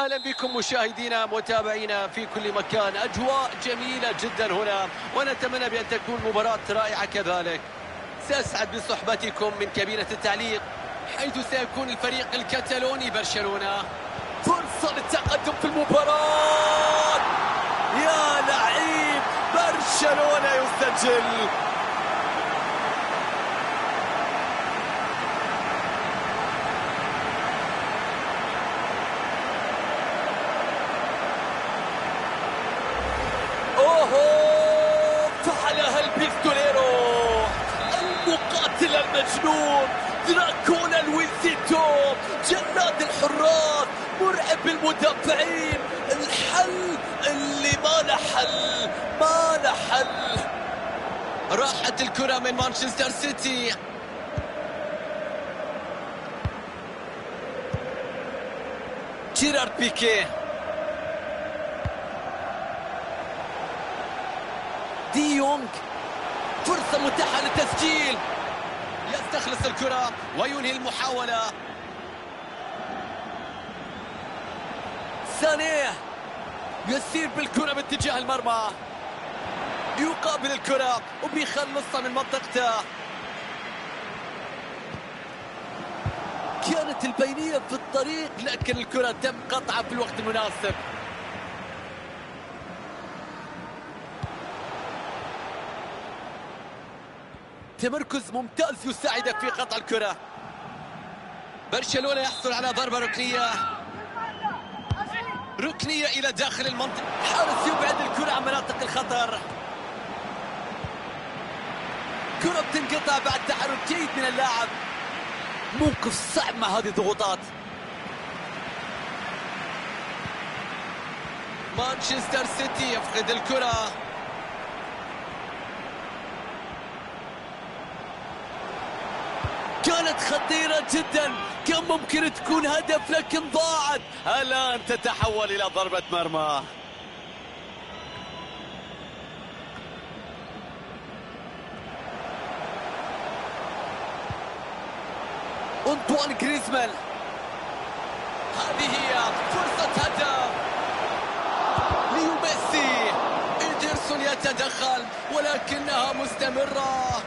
أهلا بكم مشاهدينا متابعينا في كل مكان. أجواء جميلة جدا هنا ونتمنى بأن تكون مباراة رائعة كذلك. سأسعد بصحبتكم من كابينة التعليق حيث سيكون الفريق الكتالوني برشلونة. فرصة للتقدم في المباراة. يا لعيب برشلونة يسجل المقاتل المجنون. دراكولا لويسيتو جناد الحراس مرعب المدافعين. الحل اللي ما له حل ما له حل. راحت الكرة من مانشستر سيتي. جيرارد بيكيه دي يونغ فرصة متاحة للتسجيل. يستخلص الكرة وينهي المحاولة. سانيه يسير بالكرة باتجاه المرمى. يقابل الكرة وبيخلصها من منطقته. كانت البينية في الطريق لكن الكرة تم قطعها في الوقت المناسب. تمركز ممتاز يساعدك في قطع الكرة. برشلونة يحصل على ضربة ركنية. ركنية إلى داخل المنطقة. حارس يبعد الكرة عن مناطق الخطر. كرة بتنقطع بعد تحرك جيد من اللاعب. موقف صعب مع هذه الضغوطات. مانشستر سيتي يفقد الكرة. كانت خطيرة جدا كان ممكن تكون هدف لكن ضاعت. الآن تتحول إلى ضربة مرمى. أنطوان جريزمان. هذه هي فرصة هدف ليو ميسي. إيدرسون يتدخل ولكنها مستمرة.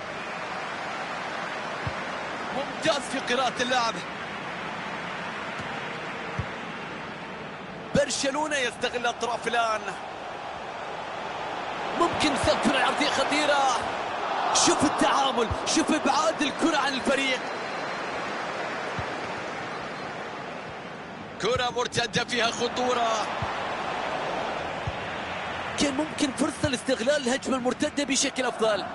ممتاز في قراءة اللعب برشلونة يستغل الأطراف الآن. ممكن تكون العرضية خطيرة. شوف التعامل شوف إبعاد الكرة عن الفريق. كرة مرتدة فيها خطورة. كان ممكن فرصة لاستغلال الهجمة المرتدة بشكل أفضل.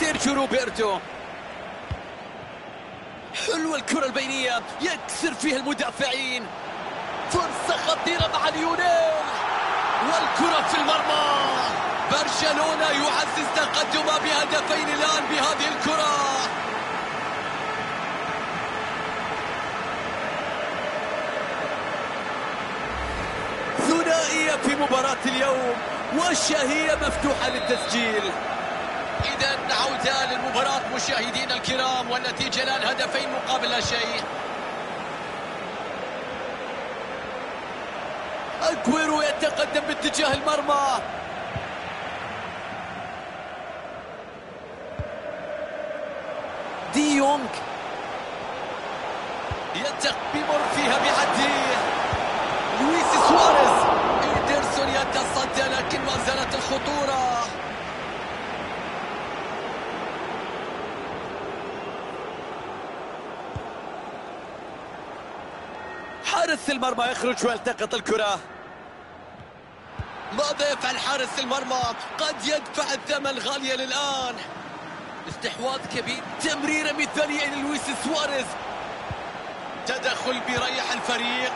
سيرجيو روبرتو حلوة الكرة البينية. يكسر فيها المدافعين. فرصة خطيرة مع ليونيل. والكرة في المرمى. برشلونة يعزز تقدمه بهدفين الآن بهذه الكرة. ثنائية في مباراة اليوم. والشهية مفتوحة للتسجيل. إذا عودة للمباراة مشاهدينا الكرام والنتيجة الآن هدفين مقابل لا شيء. أكويرو يتقدم باتجاه المرمى. دي يونغ ينتق بمر فيها بعديه لويس سواريز. إيدرسون يتصدى لكن ما زالت الخطورة. حارس المرمى يخرج ويلتقط الكرة. ماذا يفعل حارس المرمى قد يدفع الثمن غاليا الآن استحواذ كبير. تمريرة مثالية للويس سواريز. تدخل بيريح الفريق.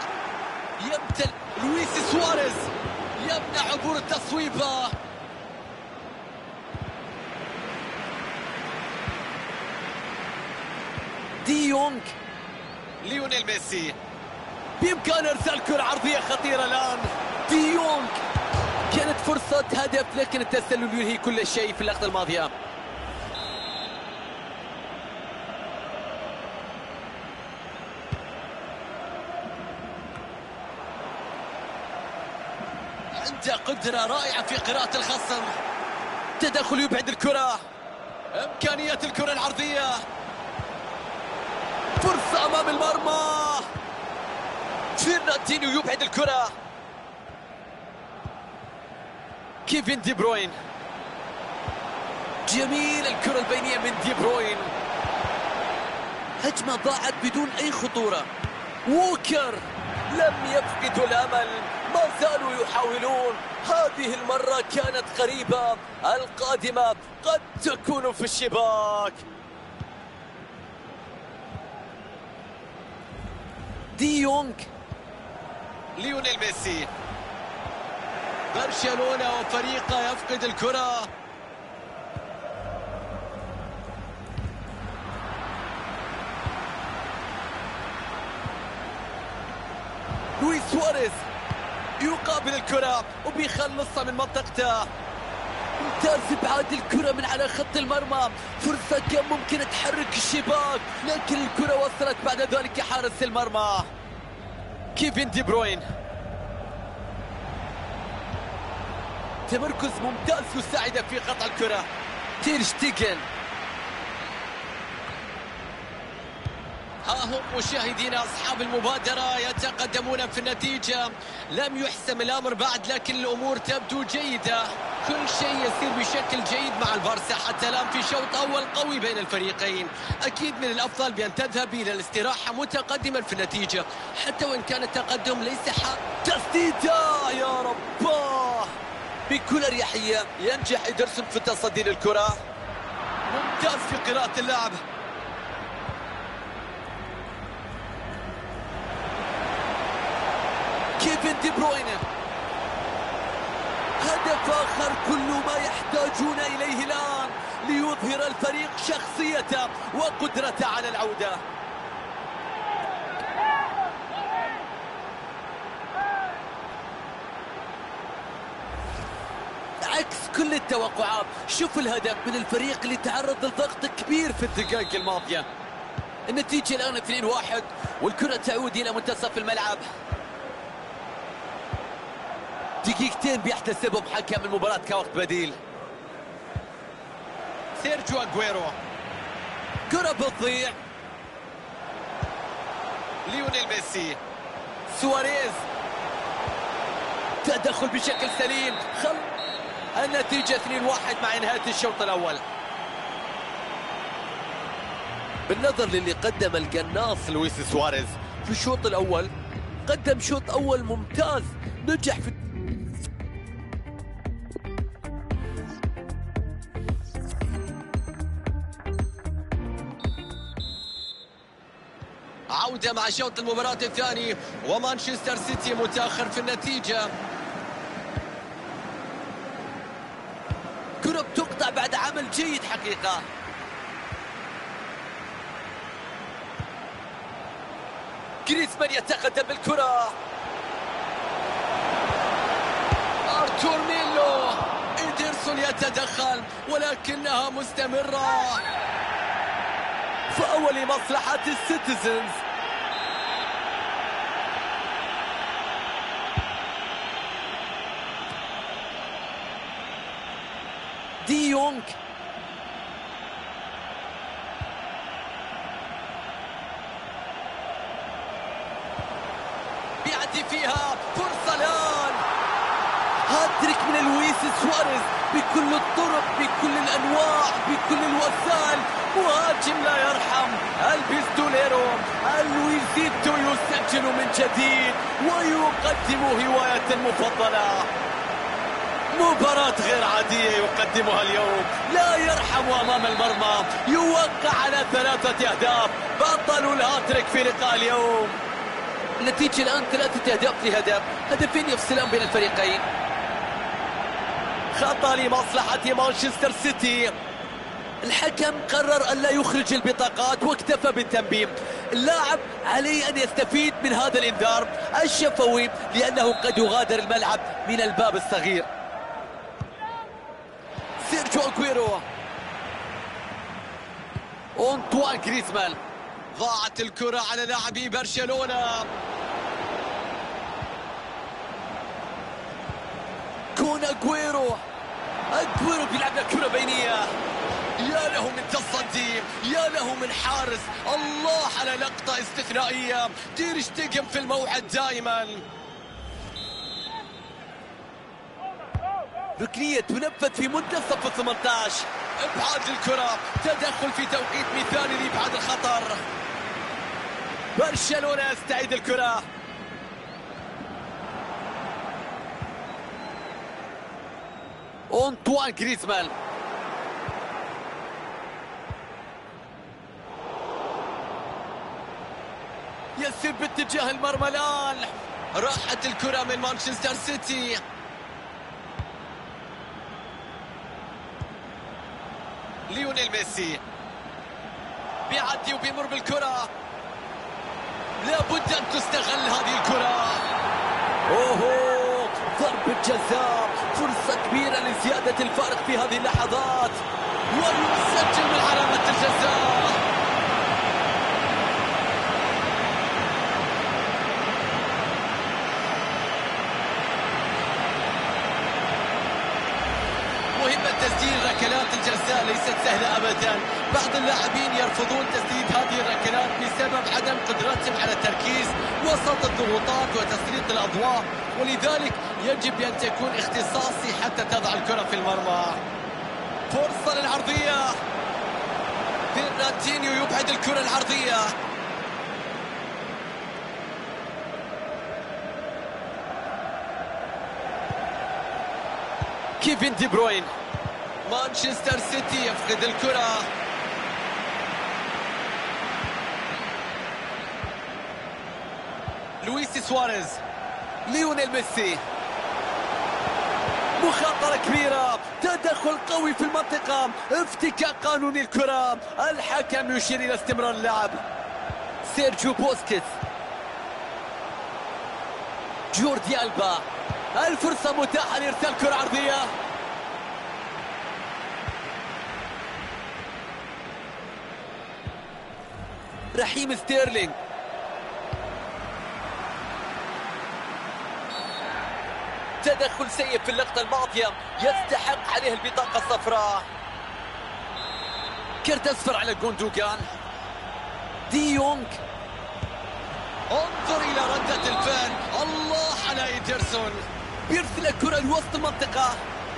يمر لويس سواريز. يمنع عبور التصويبة. دي يونغ. ليونيل ميسي. بإمكانه إرسال كرة عرضية خطيرة الآن. ديونغ دي كانت فرصة هدف لكن التسلل ينهي كل شيء في اللقطة الماضية. عنده قدرة رائعة في قراءة الخصم. تدخل يبعد الكرة. إمكانية الكرة العرضية. فرصة أمام المرمى. فيرناندينيو يبعد الكرة. كيفن دي بروين. جميل الكرة البينية من دي بروين. هجمة ضاعت بدون أي خطورة. ووكر لم يفقدوا الأمل. ما زالوا يحاولون. هذه المرة كانت قريبة القادمة قد تكون في الشباك. دي يونغ ليونيل ميسي. برشلونة وفريقه يفقد الكرة. لويس سواريز يقابل الكرة وبيخلصها من منطقته. ممتاز إبعاد الكرة من على خط المرمى. فرصة كان ممكن تحرك الشباك لكن الكرة وصلت بعد ذلك حارس المرمى. كيفن دي بروين. تمركز ممتاز يساعده في قطع الكرة. تير شتيجن. ها هم مشاهدينا أصحاب المبادرة يتقدمون في النتيجة. لم يحسم الأمر بعد لكن الأمور تبدو جيدة. كل شيء يسير بشكل جيد مع البارسا حتى الآن في شوط أول قوي بين الفريقين. أكيد من الأفضل بأن تذهب إلى الاستراحة متقدما في النتيجة حتى وإن كان التقدم ليس حق تسديدة! يا رباه! بكل أريحية ينجح إدرسون في التصدي للكرة. ممتاز في قراءة اللعب. كيفن دي بروينة. هدف آخر كل ما يحتاجون إليه الآن ليظهر الفريق شخصيته وقدرته على العودة. عكس كل التوقعات شوف الهدف من الفريق اللي تعرض لضغط كبير في الدقائق الماضية. النتيجة الآن 2-1 والكرة تعود إلى منتصف الملعب. دقيقتين بيحتسبهم حكم المباراة كوقت بديل. سيرجيو أجويرو كرة بتضيع. ليونيل ميسي. سواريز. تدخل بشكل سليم. خلي النتيجة 2-1 مع نهاية الشوط الأول. بالنظر للي قدم القناص لويس سواريز في الشوط الأول قدم شوط أول ممتاز. نجح في عودة مع شوط المباراة الثاني ومانشستر سيتي متأخر في النتيجة. كرة بتقطع بعد عمل جيد حقيقة. جريزمان يتقدم بالكرة. أرتور ميلو. إيدرسون يتدخل ولكنها مستمرة. فأول مصلحة السيتيزنز. دي يونغ. بيعدي فيها فرصة الآن. هاتريك من لويس سواريز. بكل الطرق بكل الأنواع بكل الوسائل. مهاجم لا يرحم. البيستوليرو اللويزيتو يسجل من جديد. ويقدم هوايته المفضلة. مباراة غير عادية يقدمها اليوم. لا يرحم أمام المرمى. يوقع على ثلاثة أهداف. بطل الهاتريك في لقاء اليوم. النتيجة الآن ثلاثة أهداف لهدف. هدفين يفصلان بين الفريقين. خطأ لمصلحة مانشستر سيتي. الحكم قرر أن لا يخرج البطاقات واكتفى بالتنبيه. اللاعب عليه أن يستفيد من هذا الإنذار الشفوي لأنه قد يغادر الملعب من الباب الصغير. سيرجيو أجويرو أنطوان جريزمان ضاعت الكرة على لاعبي برشلونة. كون أجويرو. أجويرو بيلعب لك كرة بينية. يا له من تصدي يا له من حارس. الله على لقطة استثنائية. دايما في الموعد دائما. ركنية تنفذ في منتصف ال 18 ابعاد الكرة. تدخل في توقيت مثالي لابعاد الخطر. برشلونة يستعيد الكرة. أنطوان جريزمان. يسير باتجاه المرمى الآن راحت الكرة من مانشستر سيتي. ليونيل ميسي. بيعدي وبيمر بالكرة. لابد أن تستغل هذه الكرة. أوهو! ضربة جزاء فرصة كبيرة لزيادة الفارق في هذه اللحظات. ويسجل من علامة الجزاء. ركلات الجزاء ليست سهلة أبدا. بعض اللاعبين يرفضون تسديد هذه الركلات بسبب عدم قدرتهم على التركيز وسط الضغوطات وتسليط الأضواء. ولذلك يجب أن تكون اختصاصي حتى تضع الكرة في المرمى. فرصة للعرضية. فيرناندينيو يبعد الكرة العرضية. كيفن دي بروين. مانشستر سيتي يفقد الكرة. لويس سواريز ليونيل ميسي. مخاطرة كبيرة تدخل قوي في المنطقة. افتكاك قانوني الكرة. الحكم يشير إلى استمرار اللعب. سيرجيو بوسكيتس. جوردي ألبا. الفرصة متاحة لإرسال كرة عرضية. رحيم ستيرلينج تدخل سيء في اللقطة الماضية. يستحق عليه البطاقة الصفراء. كرت أصفر على جوندوغان دي يونغ. انظر إلى ردة الفعل. الله على إيدرسون. بيرسل الكرة لوسط المنطقة.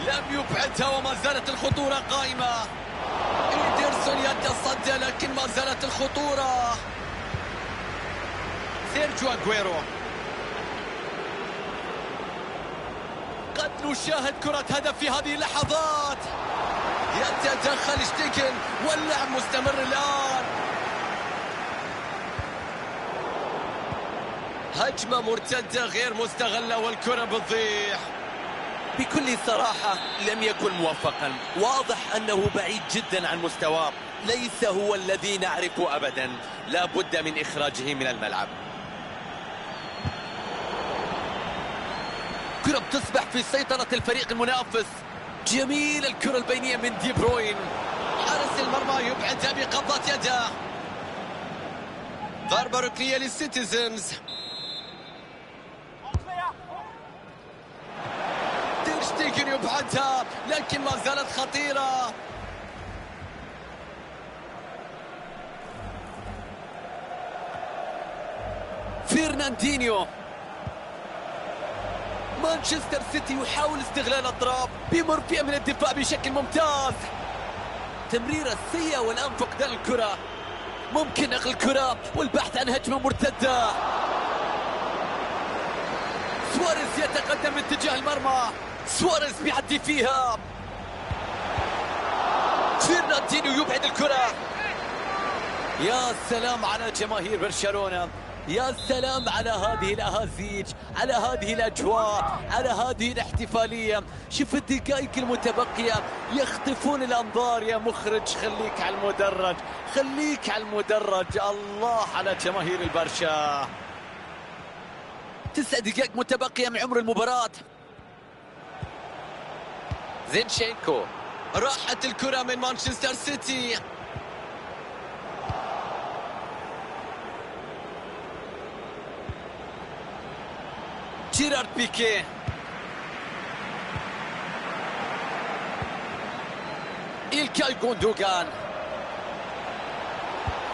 لم يبعدها وما زالت الخطورة قائمة. إيدرسون يتصدى لكن ما زالت الخطورة. سيرجيو أجويرو قد نشاهد كرة هدف في هذه اللحظات. يتدخل شتيكن واللعب مستمر الآن. هجمة مرتدة غير مستغلة والكرة بتضيع. بكل صراحة لم يكن موفقا. واضح أنه بعيد جدا عن مستواه. ليس هو الذي نعرفه أبدا. لا بد من إخراجه من الملعب. كرة بتصبح في سيطرة الفريق المنافس. جميل الكرة البينية من دي بروين. حارس المرمى يبعدها بقبضة يده. ضربة ركنية للسيتيزنز تيرشتيجن يبعدها لكن ما زالت خطيرة. فيرناندينيو مانشستر سيتي يحاول استغلال الاطراف بيمر فيها من الدفاع بشكل ممتاز. تمريرة سيئة والآن فقدان الكرة. ممكن نقل الكرة والبحث عن هجمة مرتدة. سواريز يتقدم اتجاه المرمى. سواريز بيعدي فيها. فيرناندينيو يبعد الكرة. يا سلام على جماهير برشلونة. يا سلام على هذه الأهازيج على هذه الأجواء على هذه الاحتفالية. شوف الدقائق المتبقية. يخطفون الأنظار يا مخرج. خليك على المدرج خليك على المدرج. الله على جماهير البرشا. تسع دقائق متبقية من عمر المباراة. زينشينكو. راحت الكرة من مانشستر سيتي. جيرارد بيكيه إلكاي جوندوغان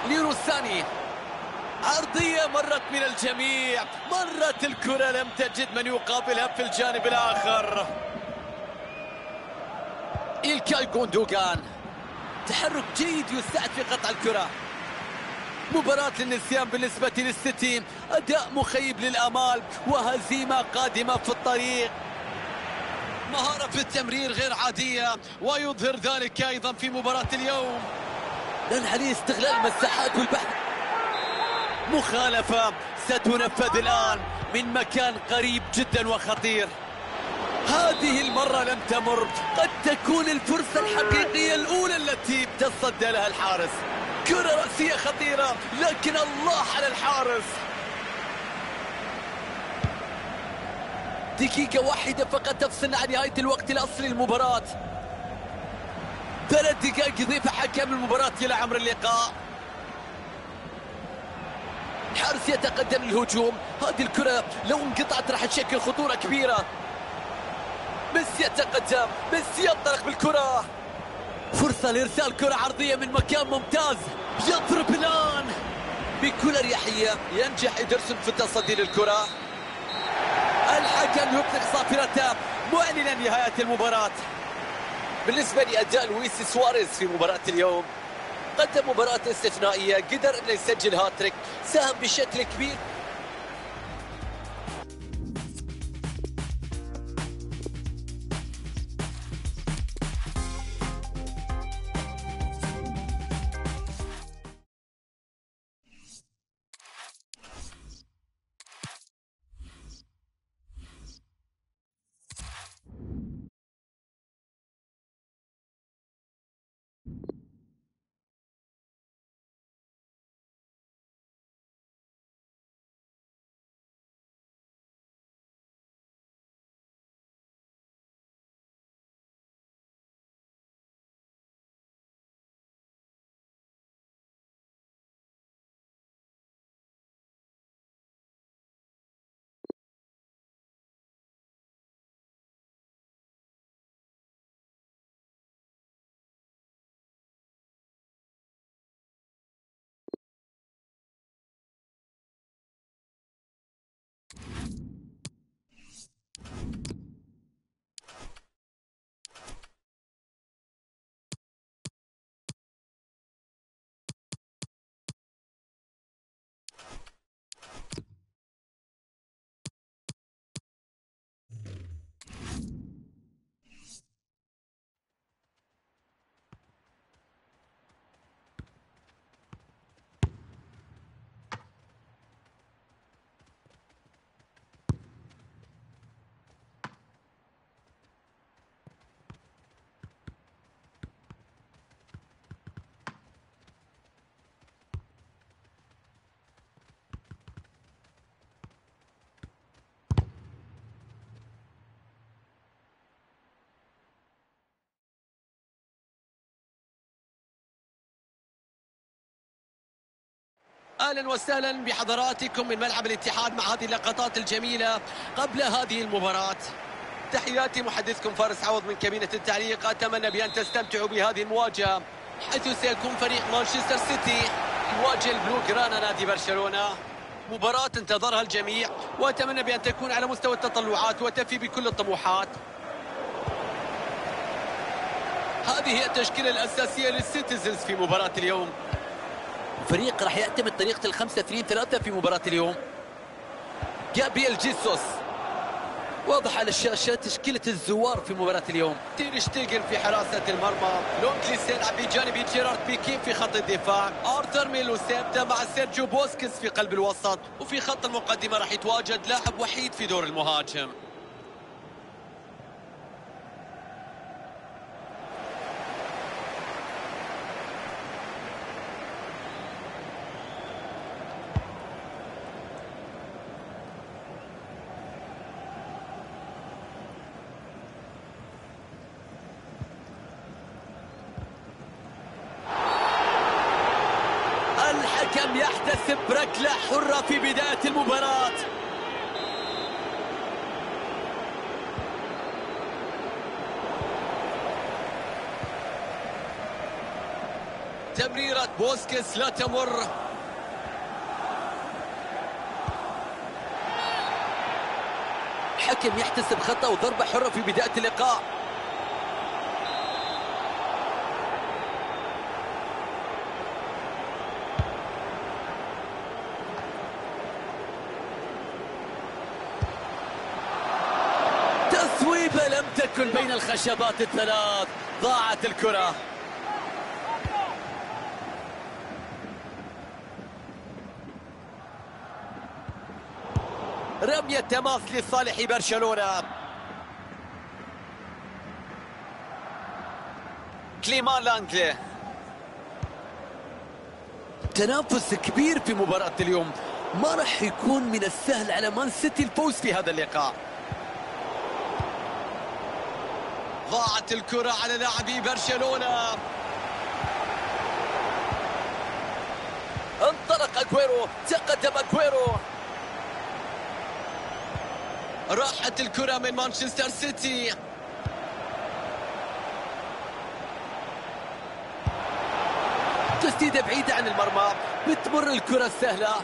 ليروساني عرضية مرت من الجميع. مرت الكرة لم تجد من يقابلها في الجانب الآخر. إلكاي جوندوغان تحرك جيد يساعد في قطع الكرة. مباراة للنسيان بالنسبة للسيتي. أداء مخيب للآمال وهزيمة قادمة في الطريق. مهارة في التمرير غير عادية ويظهر ذلك أيضا في مباراة اليوم. لن عليه استغلال المساحات والبحث. مخالفة ستنفذ الآن من مكان قريب جدا وخطير. هذه المرة لم تمر. قد تكون الفرصة الحقيقية الأولى التي تصدى لها الحارس. كرة رأسية خطيرة لكن الله على الحارس. دقيقة واحدة فقط تفصلنا عن نهاية الوقت الأصلي للمباراة ثلاث دقائق يضيفها حكم المباراة إلى عمر اللقاء. الحارس يتقدم للهجوم. هذه الكرة لو انقطعت راح تشكل خطورة كبيرة. ميسي يتقدم. ميسي ينطلق بالكرة. فرصة لإرسال كرة عرضية من مكان ممتاز. يضرب الآن بكل أريحية. ينجح إيدرسون في التصدي للكرة. الحكم يطلق صافرته معلنا نهاية المباراة. بالنسبة لأداء لويس سواريز في مباراة اليوم قدم مباراة استثنائية قدر أن يسجل هاتريك ساهم بشكل كبير. أهلا وسهلا بحضراتكم من ملعب الاتحاد مع هذه اللقطات الجميلة قبل هذه المباراة. تحياتي محدثكم فارس عوض من كابينة التعليق. أتمنى بأن تستمتعوا بهذه المواجهة حيث سيكون فريق مانشستر سيتي يواجه البلو جرانا نادي برشلونة. مباراة انتظرها الجميع وأتمنى بأن تكون على مستوى التطلعات وتفي بكل الطموحات. هذه هي التشكيلة الأساسية للسيتيزنز في مباراة اليوم. فريق راح يعتمد طريقة الخمسة اثنين ثلاثة في مباراة اليوم. جابرييل جيسوس. واضح على الشاشة تشكيلة الزوار في مباراة اليوم. تير شتيجن في حراسة المرمى. لونجلي سيلعب بجانب جيرارد بيكيه في خط الدفاع. آرثر ميلو سيبدا مع سيرجيو بوسكيتس في قلب الوسط. وفي خط المقدمة راح يتواجد لاعب وحيد في دور المهاجم الحكم يحتسب ركلة حرة في بداية المباراة تمريرة بوسكيس لا تمر. حكم يحتسب خطأ وضربة حرة في بداية اللقاء. تصويبة لم تكن بين الخشبات الثلاث ضاعت الكرة. رمية تماس لصالح برشلونة. كليمان لانجلي. تنافس كبير في مباراة اليوم. ما راح يكون من السهل على مان سيتي الفوز في هذا اللقاء. ضاعت الكرة على لاعبي برشلونة. انطلق اكويرو تقدم اكويرو راحت الكرة من مانشستر سيتي. تسديدة بعيدة عن المرمى. بتمر الكرة السهلة.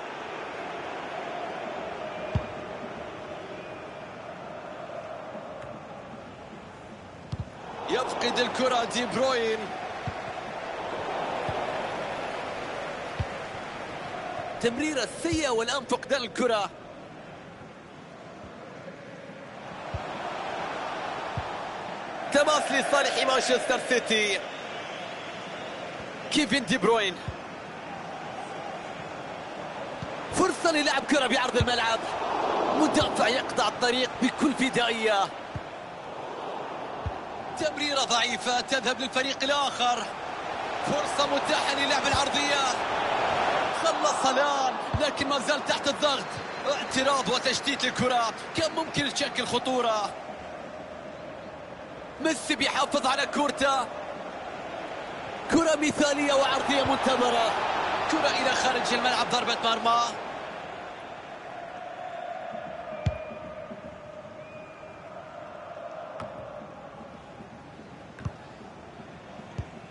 يفقد الكرة دي بروين. تمريرة سيئة والآن فقدان الكرة. تماس لصالح مانشستر سيتي. كيفن دي بروين. فرصة للعب كرة بعرض الملعب. مدافع يقطع الطريق بكل فدائية. تمريرة ضعيفة تذهب للفريق الآخر. فرصة متاحة للعب العرضية. خلص الآن لكن ما زال تحت الضغط. اعتراض وتشتيت الكرة كان ممكن تشكل خطورة. ميسي بيحافظ على كورته. كرة مثالية وعرضية منتظرة. كرة إلى خارج الملعب ضربة مرمى.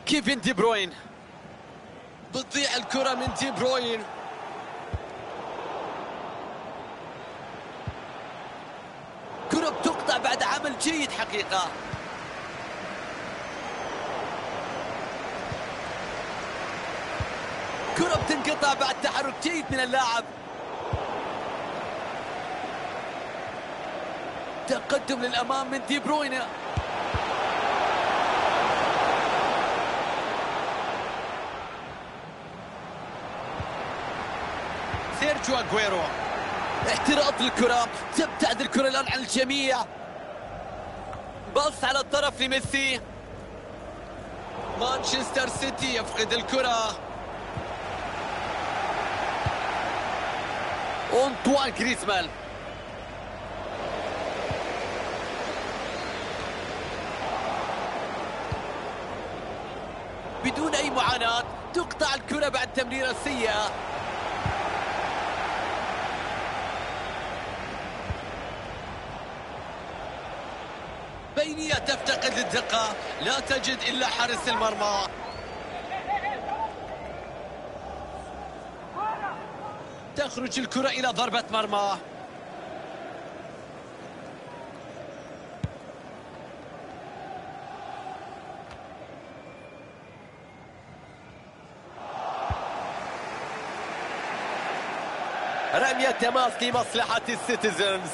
كيفن دي بروين. بتضيع الكرة من دي بروين. كرة بتقطع بعد عمل جيد حقيقة. كرة بتنقطع بعد تحرك جيد من اللاعب. تقدم للأمام من دي بروين سيرجيو اجويرو احتراق الكرة تبتعد الكرة الآن عن الجميع. باص على الطرف لميسي. مانشستر سيتي يفقد الكرة. أنطوان كريزمان. بدون أي معاناة تقطع الكرة بعد تمريرة سيئة بينية تفتقد الدقة لا تجد إلا حارس المرمى. تخرج الكرة إلى ضربة مرمى. رمية تماس لمصلحة السيتيزنز.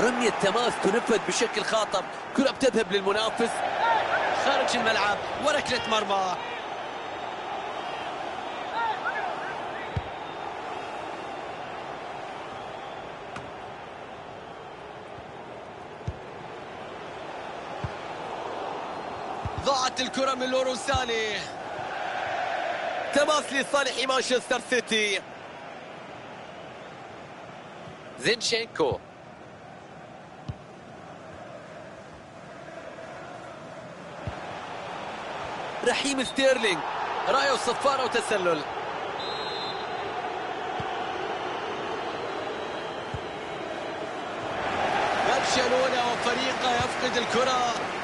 رمية تماس تنفذ بشكل خاطئ كرة بتذهب للمنافس. خارج الملعب وركلة مرمى. ضاعت الكرة من لورو ساني. تماس لصالح مانشستر سيتي. زينشينكو. رحيم ستيرلينج راية صفارة وتسلل. برشلونة وفريقه يفقد الكرة.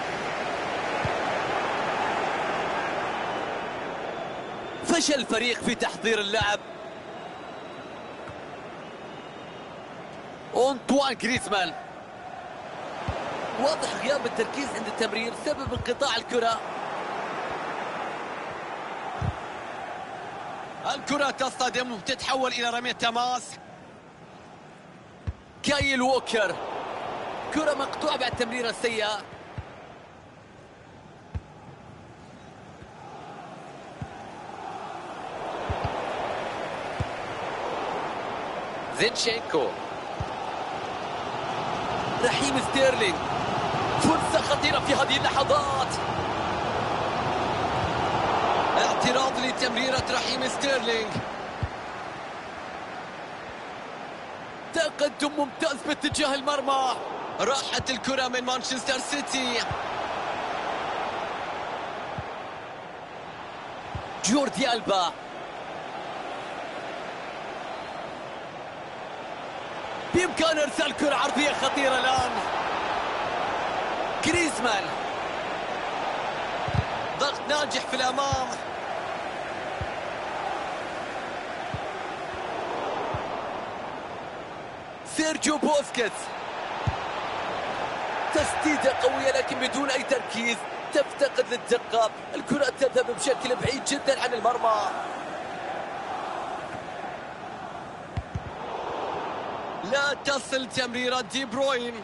فشل الفريق في تحضير اللعب. أنطوان جريزمان. واضح غياب التركيز عند التمرير سبب انقطاع الكرة. الكرة تصطدم وتتحول إلى رمية تماس. كايل ووكر. كرة مقطوعة بعد تمريرة سيئة زينشينكو. رحيم ستيرلينج فرصة خطيرة في هذه اللحظات. اعتراض لتمريرة رحيم ستيرلينج تقدم ممتاز باتجاه المرمى. راحت الكرة من مانشستر سيتي. جوردي ألبا. بإمكان إرسال كرة عرضية خطيرة الآن. جريزمان ضغط ناجح في الأمام. سيرجيو بوسكيتس. تسديدة قوية لكن بدون أي تركيز تفتقد للدقة. الكرة تذهب بشكل بعيد جدا عن المرمى. لا تصل تمريرة دي بروين.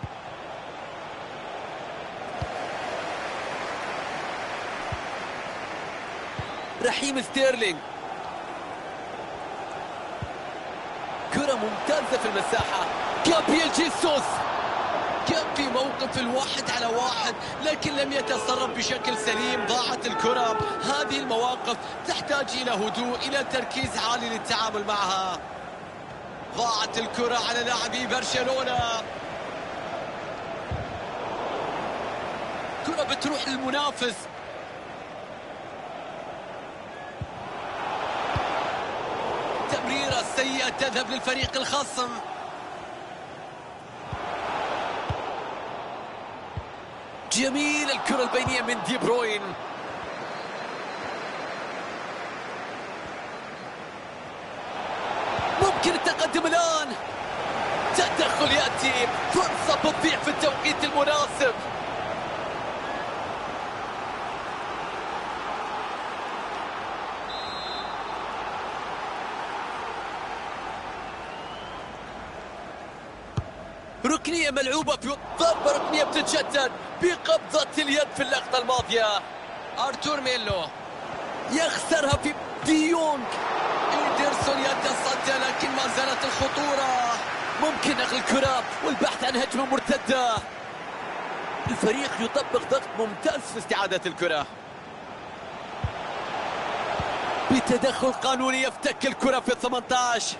رحيم ستيرلينج كرة ممتازة في المساحة. جابرييل جيسوس. كان في موقف الواحد على واحد لكن لم يتصرف بشكل سليم ضاعت الكرة. هذه المواقف تحتاج إلى هدوء إلى تركيز عالي للتعامل معها. ضاعت الكرة على لاعبي برشلونة. كرة بتروح للمنافس. تمريرة سيئة تذهب للفريق الخصم. جميل الكرة البينية من دي بروين. ممكن التقدم الآن. تدخل يأتي فرصة بتضيع في التوقيت المناسب. ركنية ملعوبة في ضربة ركنية بتتجدد بقبضة اليد في اللقطة الماضية. أرتور ميلو. يخسرها في ديونج إيدرسون يتصدى لكن ما زالت الخطورة. ممكن نقل الكرة والبحث عن هجمة مرتدة. الفريق يطبق ضغط ممتاز في استعادة الكرة. بتدخل قانوني يفتك الكرة في 18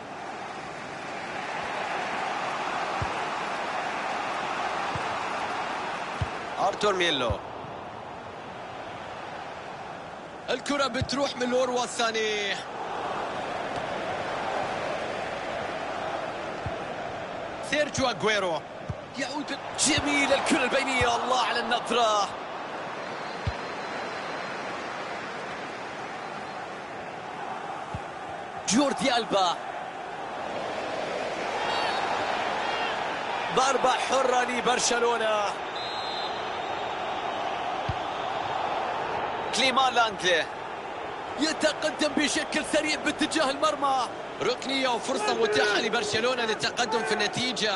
آرتور ميلو. الكرة بتروح من لوروا الثاني سيرجيو أجويرو. يعود جميل الكرة البينية الله على النظرة. جوردي ألبا. ضربة حرة لبرشلونة. كليمان لانجلي. يتقدم بشكل سريع باتجاه المرمى. ركنية وفرصة متاحة لبرشلونة للتقدم في النتيجة.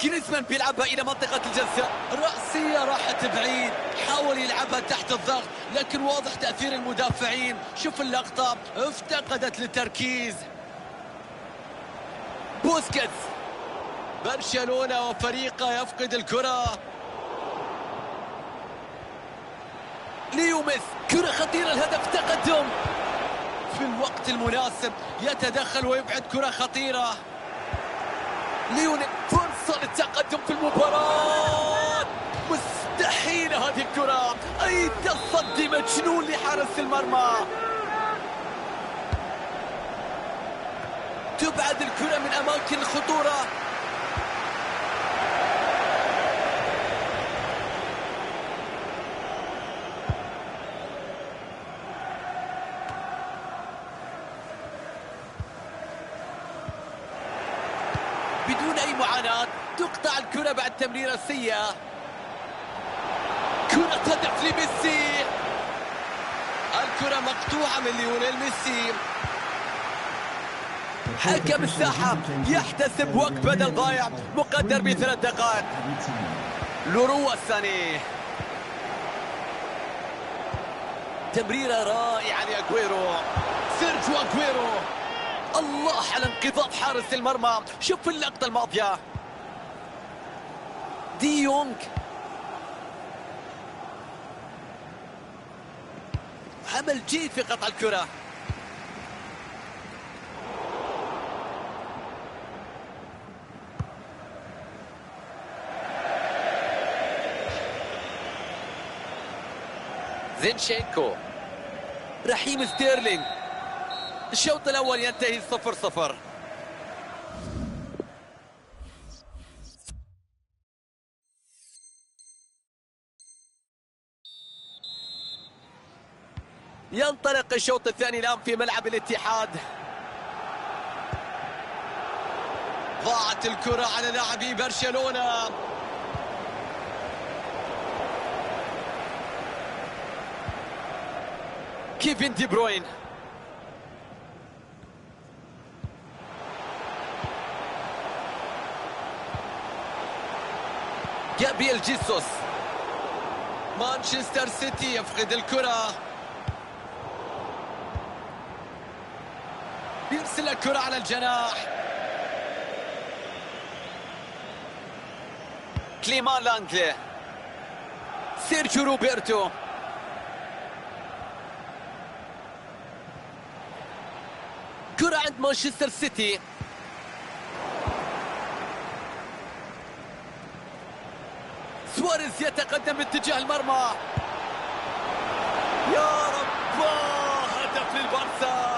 جريزمان بيلعبها إلى منطقة الجزاء. رأسية راحت بعيد حاول يلعبها تحت الضغط لكن واضح تأثير المدافعين. شوف اللقطة افتقدت للتركيز. بوسكيتس. برشلونة وفريقه يفقد الكرة. ليو ميسي كرة خطيرة الهدف تقدم. في الوقت المناسب يتدخل ويبعد كرة خطيرة. ليونيل فرصة للتقدم في المباراة. مستحيلة هذه الكرة. أي تصدي مجنون لحارس المرمى. تبعد الكرة من أماكن الخطورة في معاناة تقطع الكرة بعد تمريرة سيئة كرة هدف لميسي. الكرة مقطوعة من ليونيل ميسي. حكم الساحة يحتسب وقت بدل ضايع مقدر بثلاث دقائق. لورو الثاني. تمريرة رائعة لأجويرو سيرجيو أجويرو الله على انقضاض حارس المرمى. شوف اللقطة الماضية. دي يونغ. عمل جيد في قطع الكرة. زينشينكو رحيم ستيرلينج الشوط الأول ينتهي صفر صفر. ينطلق الشوط الثاني الآن في ملعب الاتحاد. ضاعت الكرة على لاعبي برشلونة. كيفن دي بروين. جابيل جيسوس. مانشستر سيتي يفقد الكرة. يرسل الكرة على الجناح. كليمان لانجلي سيرجيو روبرتو. كرة عند مانشستر سيتي. سواريز يتقدم باتجاه المرمى. يا رب هدف للبارسا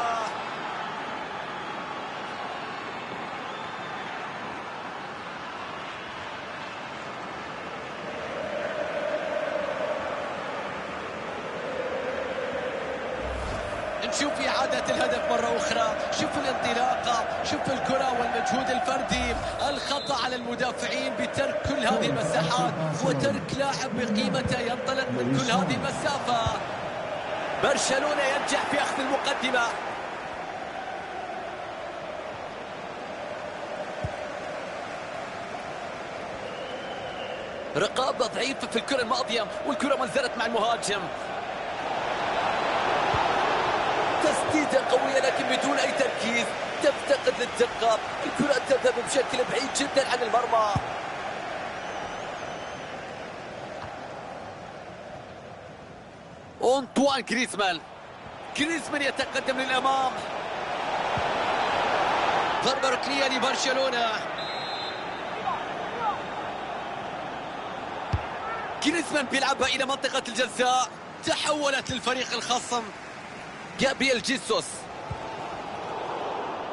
إعادة الهدف مرة أخرى. شوف الانطلاقة شوف الكرة والمجهود الفردي. الخطأ على المدافعين بترك كل هذه المساحات وترك لاعب بقيمته ينطلق من كل هذه المسافة. برشلونة ينجح في أخذ المقدمة. رقابة ضعيفة في الكرة الماضية والكرة ما زالت مع المهاجم. تسديدة قوية لكن بدون أي تركيز تفتقد للدقة. الكرة تذهب بشكل بعيد جدا عن المرمى. أنطوان كريزمان كريزمان يتقدم للأمام. ضربة ركنية لبرشلونة. كريزمان بيلعبها إلى منطقة الجزاء. تحولت للفريق الخصم. جابيل جيسوس.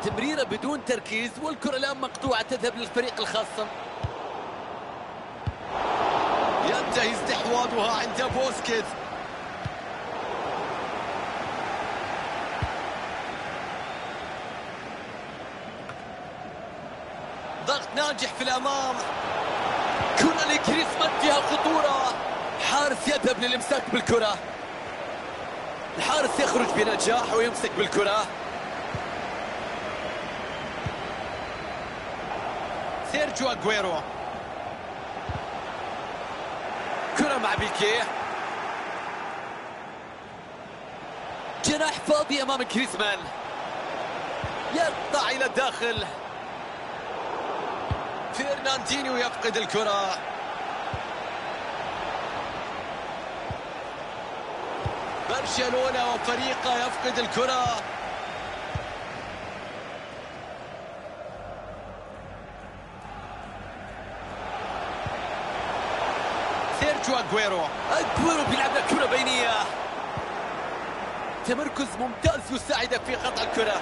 تمريرة بدون تركيز والكرة الآن مقطوعة تذهب للفريق الخاصم ينتهي استحواذها عند بوسكيت ضغط ناجح في الأمام. كرة لكريسمان فيها خطورة. حارس يذهب للإمساك بالكرة. الحارس يخرج بنجاح ويمسك بالكرة. سيرجيو أجويرو كرة مع بيكي. جناح فاضي أمام كريسمان يقطع إلى الداخل. فرناندينيو يفقد الكرة. برشلونة وفريقه يفقد الكرة. سيرجيو أجويرو أجويرو بيلعب كرة بينية. تمركز ممتاز يساعدك في قطع الكرة.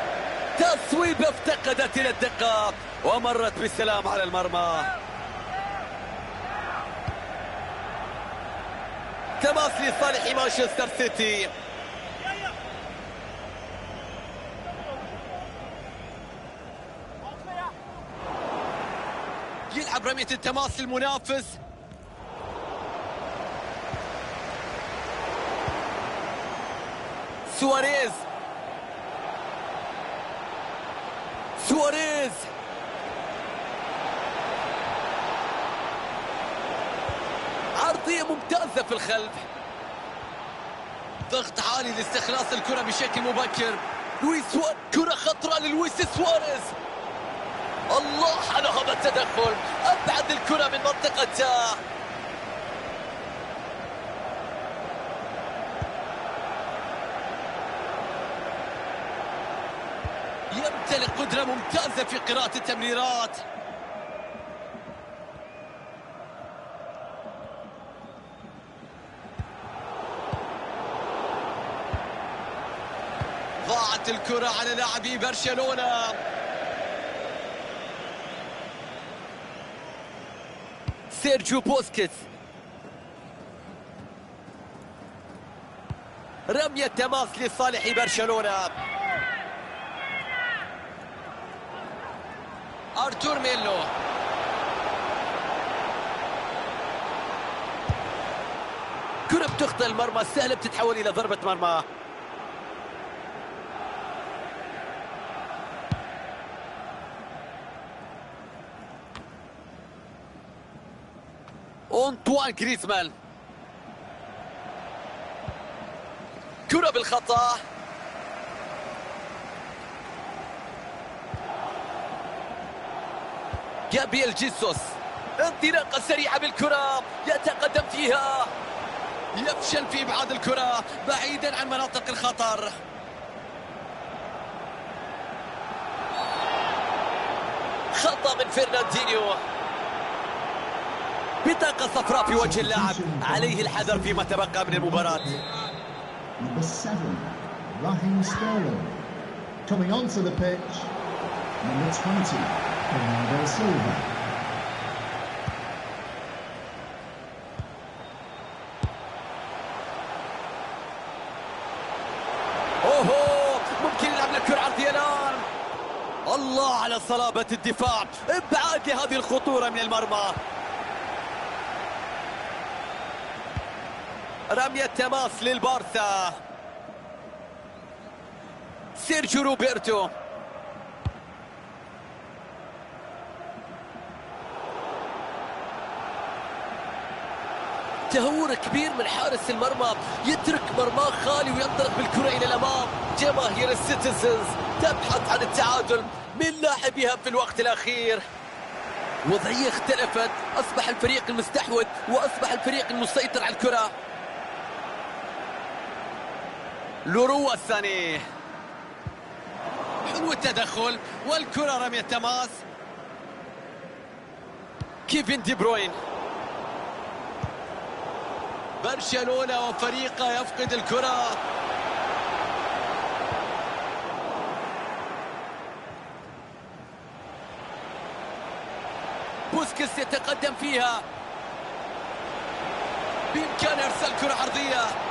تصويبة افتقدت إلى الدقة ومرت بالسلام على المرمى. تماس لصالح مانشستر سيتي. يلعب رمية التماس للمنافس. سواريز. سواريز. عرضية ممتازة في الخلف. ضغط عالي لاستخلاص الكرة بشكل مبكر. لويس سواريز كرة خطرة للويس سواريز. الله على هذا التدخل أبعد الكرة من منطقته يمتلك قدرة ممتازة في قراءة التمريرات ضاعت الكرة على لاعبي برشلونة. سيرجيو بوسكيتس. رمية تماس لصالح برشلونة. أرتور ميلو. كرة بتخطئ المرمى سهلة بتتحول إلى ضربة مرمى. أنطوان كريزمان كرة بالخطأ. جابيل جيسوس. انطلاقة سريعة بالكرة. يتقدم فيها. يفشل في إبعاد الكرة بعيدا عن مناطق الخطر. خطأ من فرناندينيو. بطاقة صفراء في وجه اللاعب. عليه الحذر فيما تبقى من المباراة. Number seven, Raheem Sterling. Coming onto the pitch, number 20, Bernardo Silva. أوهو! ممكن يلعب لك الآن الله على صلابة الدفاع. ابعاد لهذه الخطورة من المرمى. رمية تماس للبارسا. سيرجيو روبرتو. تهور كبير من حارس المرمى. يترك مرماه خالي وينطلق بالكرة إلى الأمام. جماهير السيتيزنز تبحث عن التعادل من لاعبها في الوقت الأخير. وضعية اختلفت. أصبح الفريق المستحوذ وأصبح الفريق المسيطر على الكرة. لوروا الثاني. حلو التدخل والكرة رمية تماس كيفن دي بروين. برشلونة وفريقه يفقد الكرة. بوسكيتس يتقدم فيها. بإمكان إرسال كرة عرضية.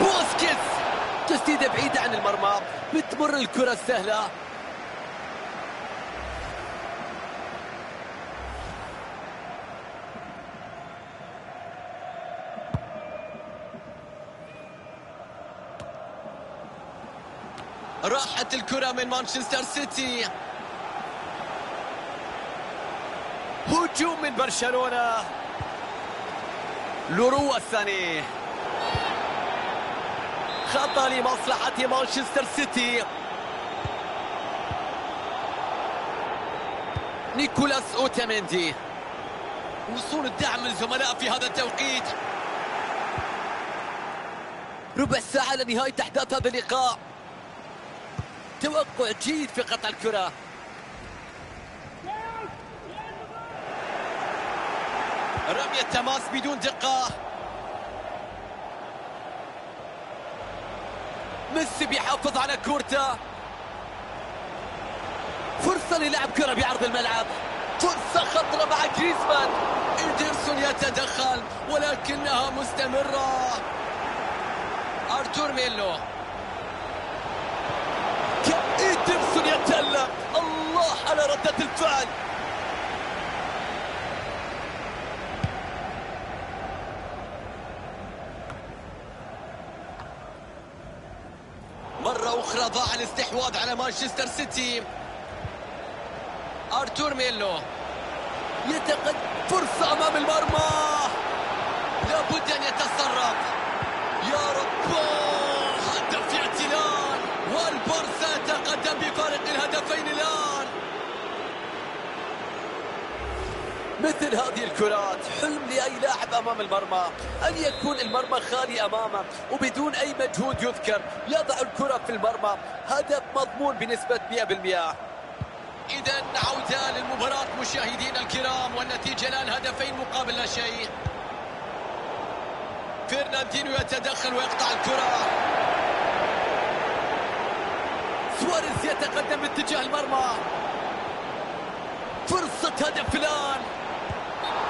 بوسكيتس تسديدة بعيدة عن المرمى بتمر الكرة السهلة. راحت الكرة من مانشستر سيتي. هجوم من برشلونة. لوروا الثاني. خطأ لمصلحة مانشستر سيتي. نيكولاس أوتاميندي. وصول الدعم من الزملاء في هذا التوقيت. ربع ساعة لنهاية أحداث هذا اللقاء. توقع جيد في قطع الكرة. رمية تماس بدون دقة. ميسي بيحافظ على كورته. فرصة للعب كرة بعرض الملعب. فرصة خطرة مع جريزمان. إيدرسون يتدخل ولكنها مستمرة. أرتور ميلو. إيدرسون يتألق. الله الله على ردة الفعل. ضاع الاستحواذ على مانشستر سيتي. أرتور ميلو يتقد فرصة أمام المرمى. لابد أن يتصرف. يا رب هدف اعتلال. والبارسا تقدم بفارق الهدفين الآن. مثل هذه الكرات حلم لأي لاعب أمام المرمى. أن يكون المرمى خالي أمامه وبدون أي مجهود يذكر يضع الكرة في المرمى. هدف مضمون بنسبة 100% إذا عودة للمباراة مشاهدينا الكرام والنتيجة الآن هدفين مقابل لا شيء. فرناندينو يتدخل ويقطع الكرة. سواريز يتقدم باتجاه المرمى. فرصة هدف الآن.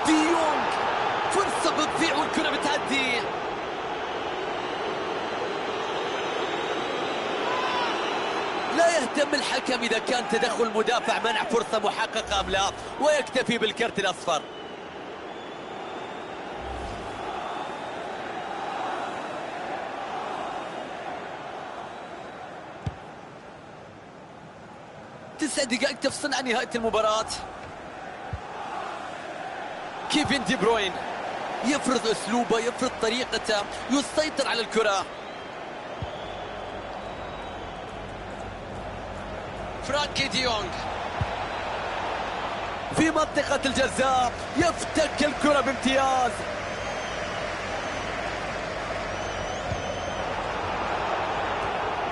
دي يونج فرصة بتضيع والكرة بتعدي لا يهتم الحكم إذا كان تدخل مدافع منع فرصة محققة أم لا ويكتفي بالكرت الأصفر. تسع دقائق تفصل عن نهاية المباراة. كيفن دي بروين. يفرض أسلوبه يفرض طريقته يسيطر على الكرة. فرانكي ديونغ في منطقة الجزاء يفتك الكرة بامتياز.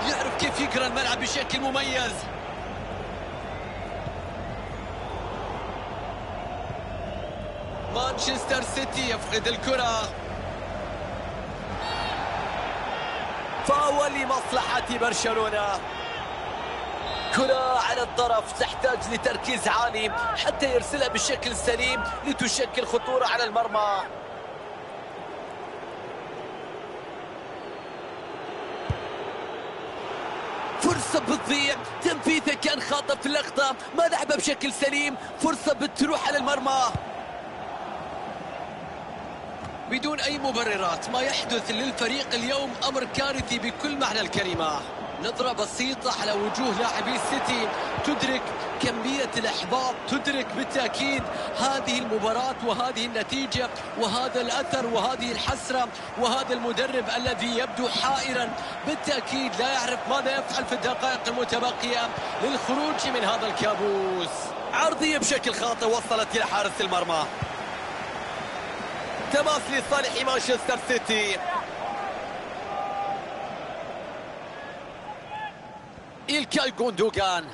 يعرف كيف يقرأ الملعب بشكل مميز. مانشستر سيتي يفقد الكرة. فاول لمصلحة برشلونة. كرة على الطرف تحتاج لتركيز عالي حتى يرسلها بالشكل السليم لتشكل خطورة على المرمى. فرصة بتضيع. تنفيذه كان خاطئ في اللقطة. ما لعبها بشكل سليم. فرصة بتروح على المرمى. بدون أي مبررات ما يحدث للفريق اليوم أمر كارثي بكل معنى الكلمة. نظرة بسيطة على وجوه لاعبي السيتي. تدرك كمية الإحباط تدرك بالتأكيد هذه المباراة وهذه النتيجة وهذا الأثر وهذه الحسرة وهذا المدرب الذي يبدو حائرا. بالتأكيد لا يعرف ماذا يفعل في الدقائق المتبقية للخروج من هذا الكابوس. عرضية بشكل خاطئ وصلت إلى حارس المرمى. تماس لصالح مانشستر سيتي. إلكاي جوندوغان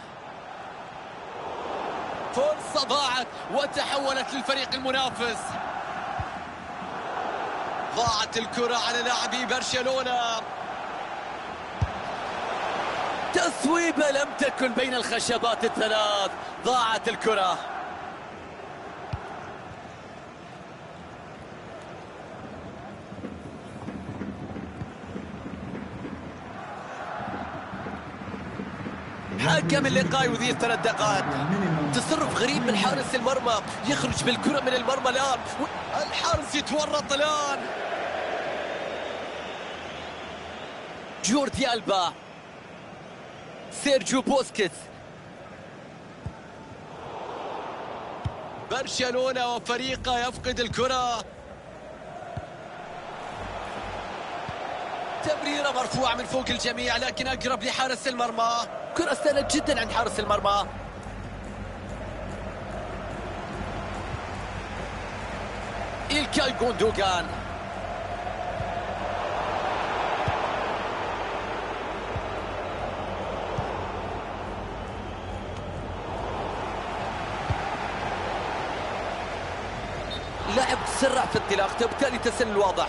فرصة ضاعت وتحولت للفريق المنافس. ضاعت الكرة على لاعبي برشلونة. تصويبة لم تكن بين الخشبات الثلاث. ضاعت الكرة. حكم اللقاء يضيف ثلاث دقائق. تصرف غريب من حارس المرمى. يخرج بالكرة من المرمى الآن. الحارس يتورط الآن. جوردي ألبا. سيرجيو بوسكيتس. برشلونة وفريقه يفقد الكرة. تمريرة مرفوعة من فوق الجميع لكن أقرب لحارس المرمى. كرة سهلة جدا عند حارس المرمى. إلكاي جوندوغان لاعب تسرع في انطلاقته وبالتالي تسلل واضح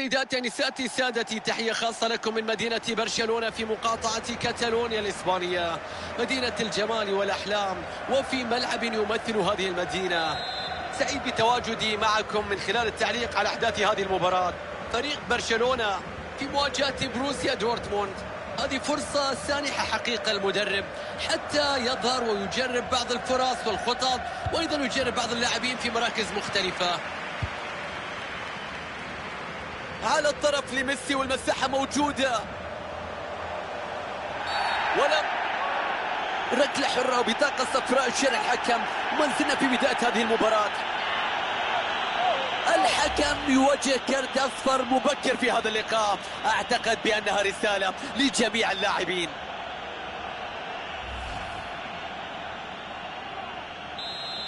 سيداتي نساتي سادتي تحية خاصة لكم من مدينة برشلونة في مقاطعة كاتالونيا الإسبانية. مدينة الجمال والأحلام وفي ملعب يمثل هذه المدينة. سعيد بتواجدي معكم من خلال التعليق على أحداث هذه المباراة. فريق برشلونة في مواجهة بروسيا دورتموند. هذه فرصة سانحة حقيقة المدرب. حتى يظهر ويجرب بعض الفرص والخطط وأيضا يجرب بعض اللاعبين في مراكز مختلفة. على الطرف لميسي والمساحة موجودة. ولم ركلة حرة وبطاقة صفراء شرع الحكم. وما زلنا في بداية هذه المباراة. الحكم يوجه كرت أصفر مبكر في هذا اللقاء. أعتقد بأنها رسالة لجميع اللاعبين.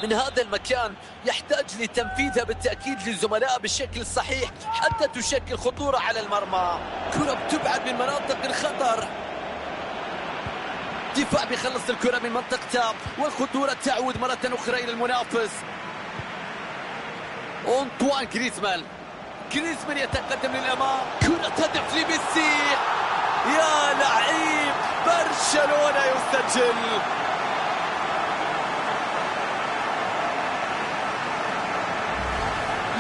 من هذا المكان يحتاج لتنفيذها بالتأكيد للزملاء بالشكل الصحيح حتى تشكل خطورة على المرمى. كرة بتبعد من مناطق الخطر. دفاع بيخلص الكرة من منطقته والخطورة تعود مرة أخرى إلى المنافس. أنطوان جريزمان. جريزمان يتقدم للأمام. كرة هدف لميسي. يا لعيب برشلونة يسجل.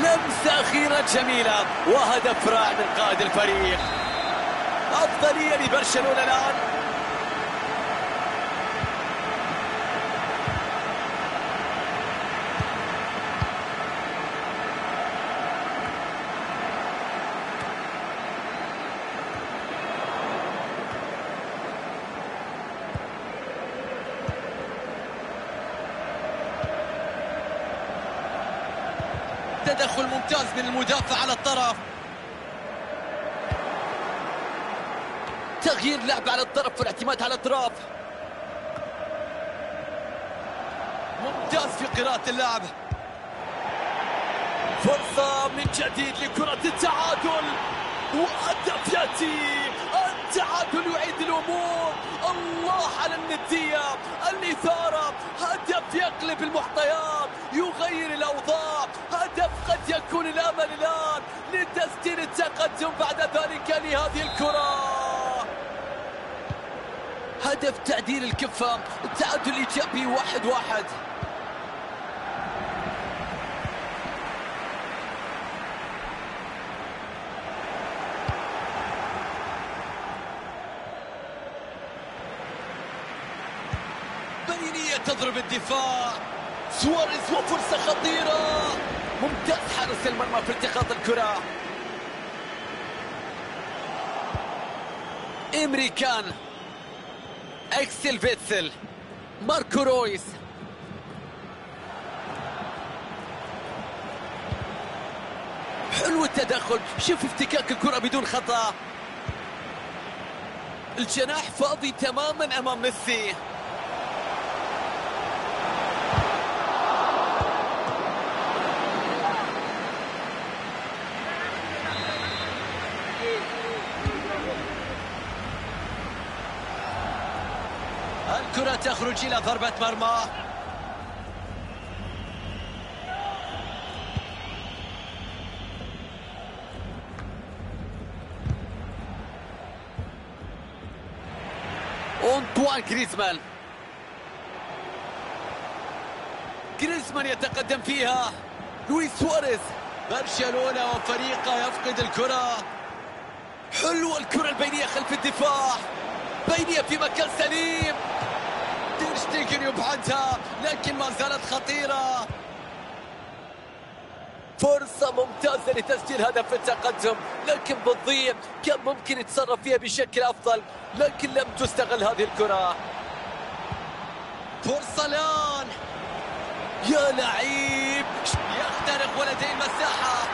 لمسة أخيرة جميلة وهدف رائع من قائد الفريق. أفضلية لبرشلونة الآن تدخل ممتاز من المدافع على الطرف. تغيير لعب على الطرف والاعتماد على الأطراف. ممتاز في قراءة اللعب. فرصة من جديد لكرة التعادل. وهدف يأتي. التعادل يعيد الأمور. الله على الندية الإثارة هدف يقلب المعطيات يغير الأوضاع. هدف قد يكون الأمل الآن لتسجيل التقدم بعد ذلك لهذه الكرة. هدف تعديل الكفة التعادل إيجابي واحد واحد بينية تضرب الدفاع سواريز وفرصة خطيرة. ممتاز حارس المرمى في التقاط الكرة. إمري تشان أكسل فيتسل. ماركو رويس. حلو التدخل. شوف افتكاك الكرة بدون خطأ. الجناح فاضي تماما أمام ميسي الكرة تخرج إلى ضربة مرمى. أنطوان جريزمان. جريزمان يتقدم فيها. لويس سواريز. برشلونة وفريقه يفقد الكرة. حلوة الكرة البينية خلف الدفاع. بينية في مكان سليم. تيرشتيجن يبعدها لكن ما زالت خطيرة. فرصة ممتازة لتسجيل هدف التقدم لكن بتضيع كان ممكن يتصرف فيها بشكل أفضل لكن لم تستغل هذه الكرة. فرصة الآن. يا لعيب يخترق ولديه المساحة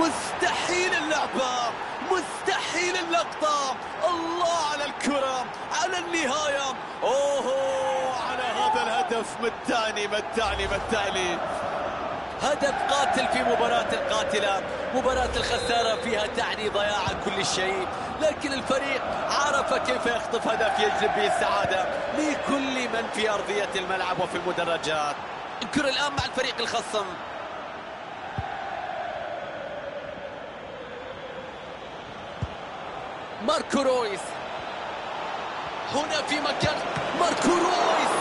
مستحيل اللعبة. مستحيل اللقطة. الله على الكرة على النهاية. أوه على هذا الهدف. متعني متعني متعني هدف قاتل في مباراة القاتلة. مباراة الخسارة فيها تعني ضياع كل شيء. لكن الفريق عرف كيف يخطف هدف يجلب به السعادة لكل من في أرضية الملعب وفي المدرجات. الكرة الآن مع الفريق الخصم. ماركو رويس. هنا في مكان ماركو رويس.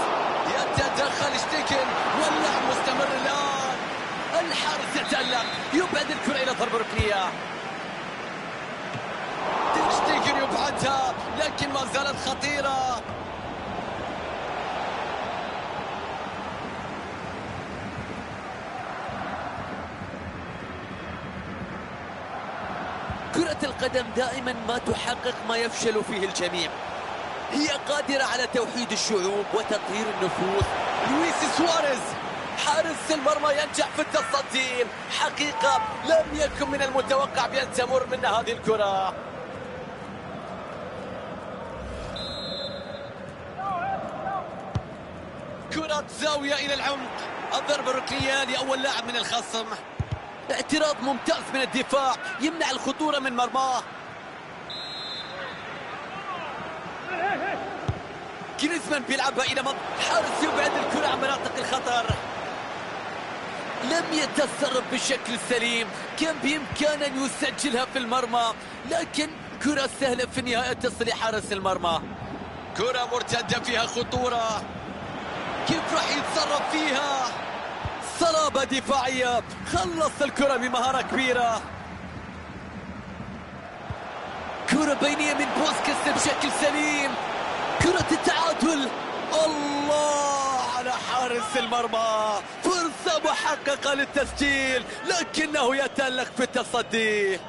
يتدخل شتيكن واللعب مستمر الآن. الحارس يتألق. يبعد الكرة إلى ضرب ركنية. شتيكن يبعدها لكن ما زالت خطيرة. كرة القدم دائما ما تحقق ما يفشل فيه الجميع. هي قادرة على توحيد الشعوب وتطهير النفوس. لويس سواريز حارس المرمى ينجح في التصدي حقيقة لم يكن من المتوقع بأن تمر منا هذه الكرة. كرة زاوية إلى العمق. الضربة الركنية لأول لاعب من الخصم. اعتراض ممتاز من الدفاع يمنع الخطورة من مرماه. جريزمان بيلعبها إلى منطقة حارس يبعد الكرة عن مناطق الخطر. لم يتصرف بالشكل السليم كان بإمكانه أن يسجلها في المرمى لكن كرة سهلة في النهاية تصل لحارس المرمى. كرة مرتدة فيها خطورة. كيف راح يتصرف فيها؟ صلابة دفاعية. خلص الكرة بمهارة كبيرة. كرة بينية من بوسكس بشكل سليم. كرة التعادل. الله على حارس المرمى. فرصة محققة للتسجيل لكنه يتألق في التصدي.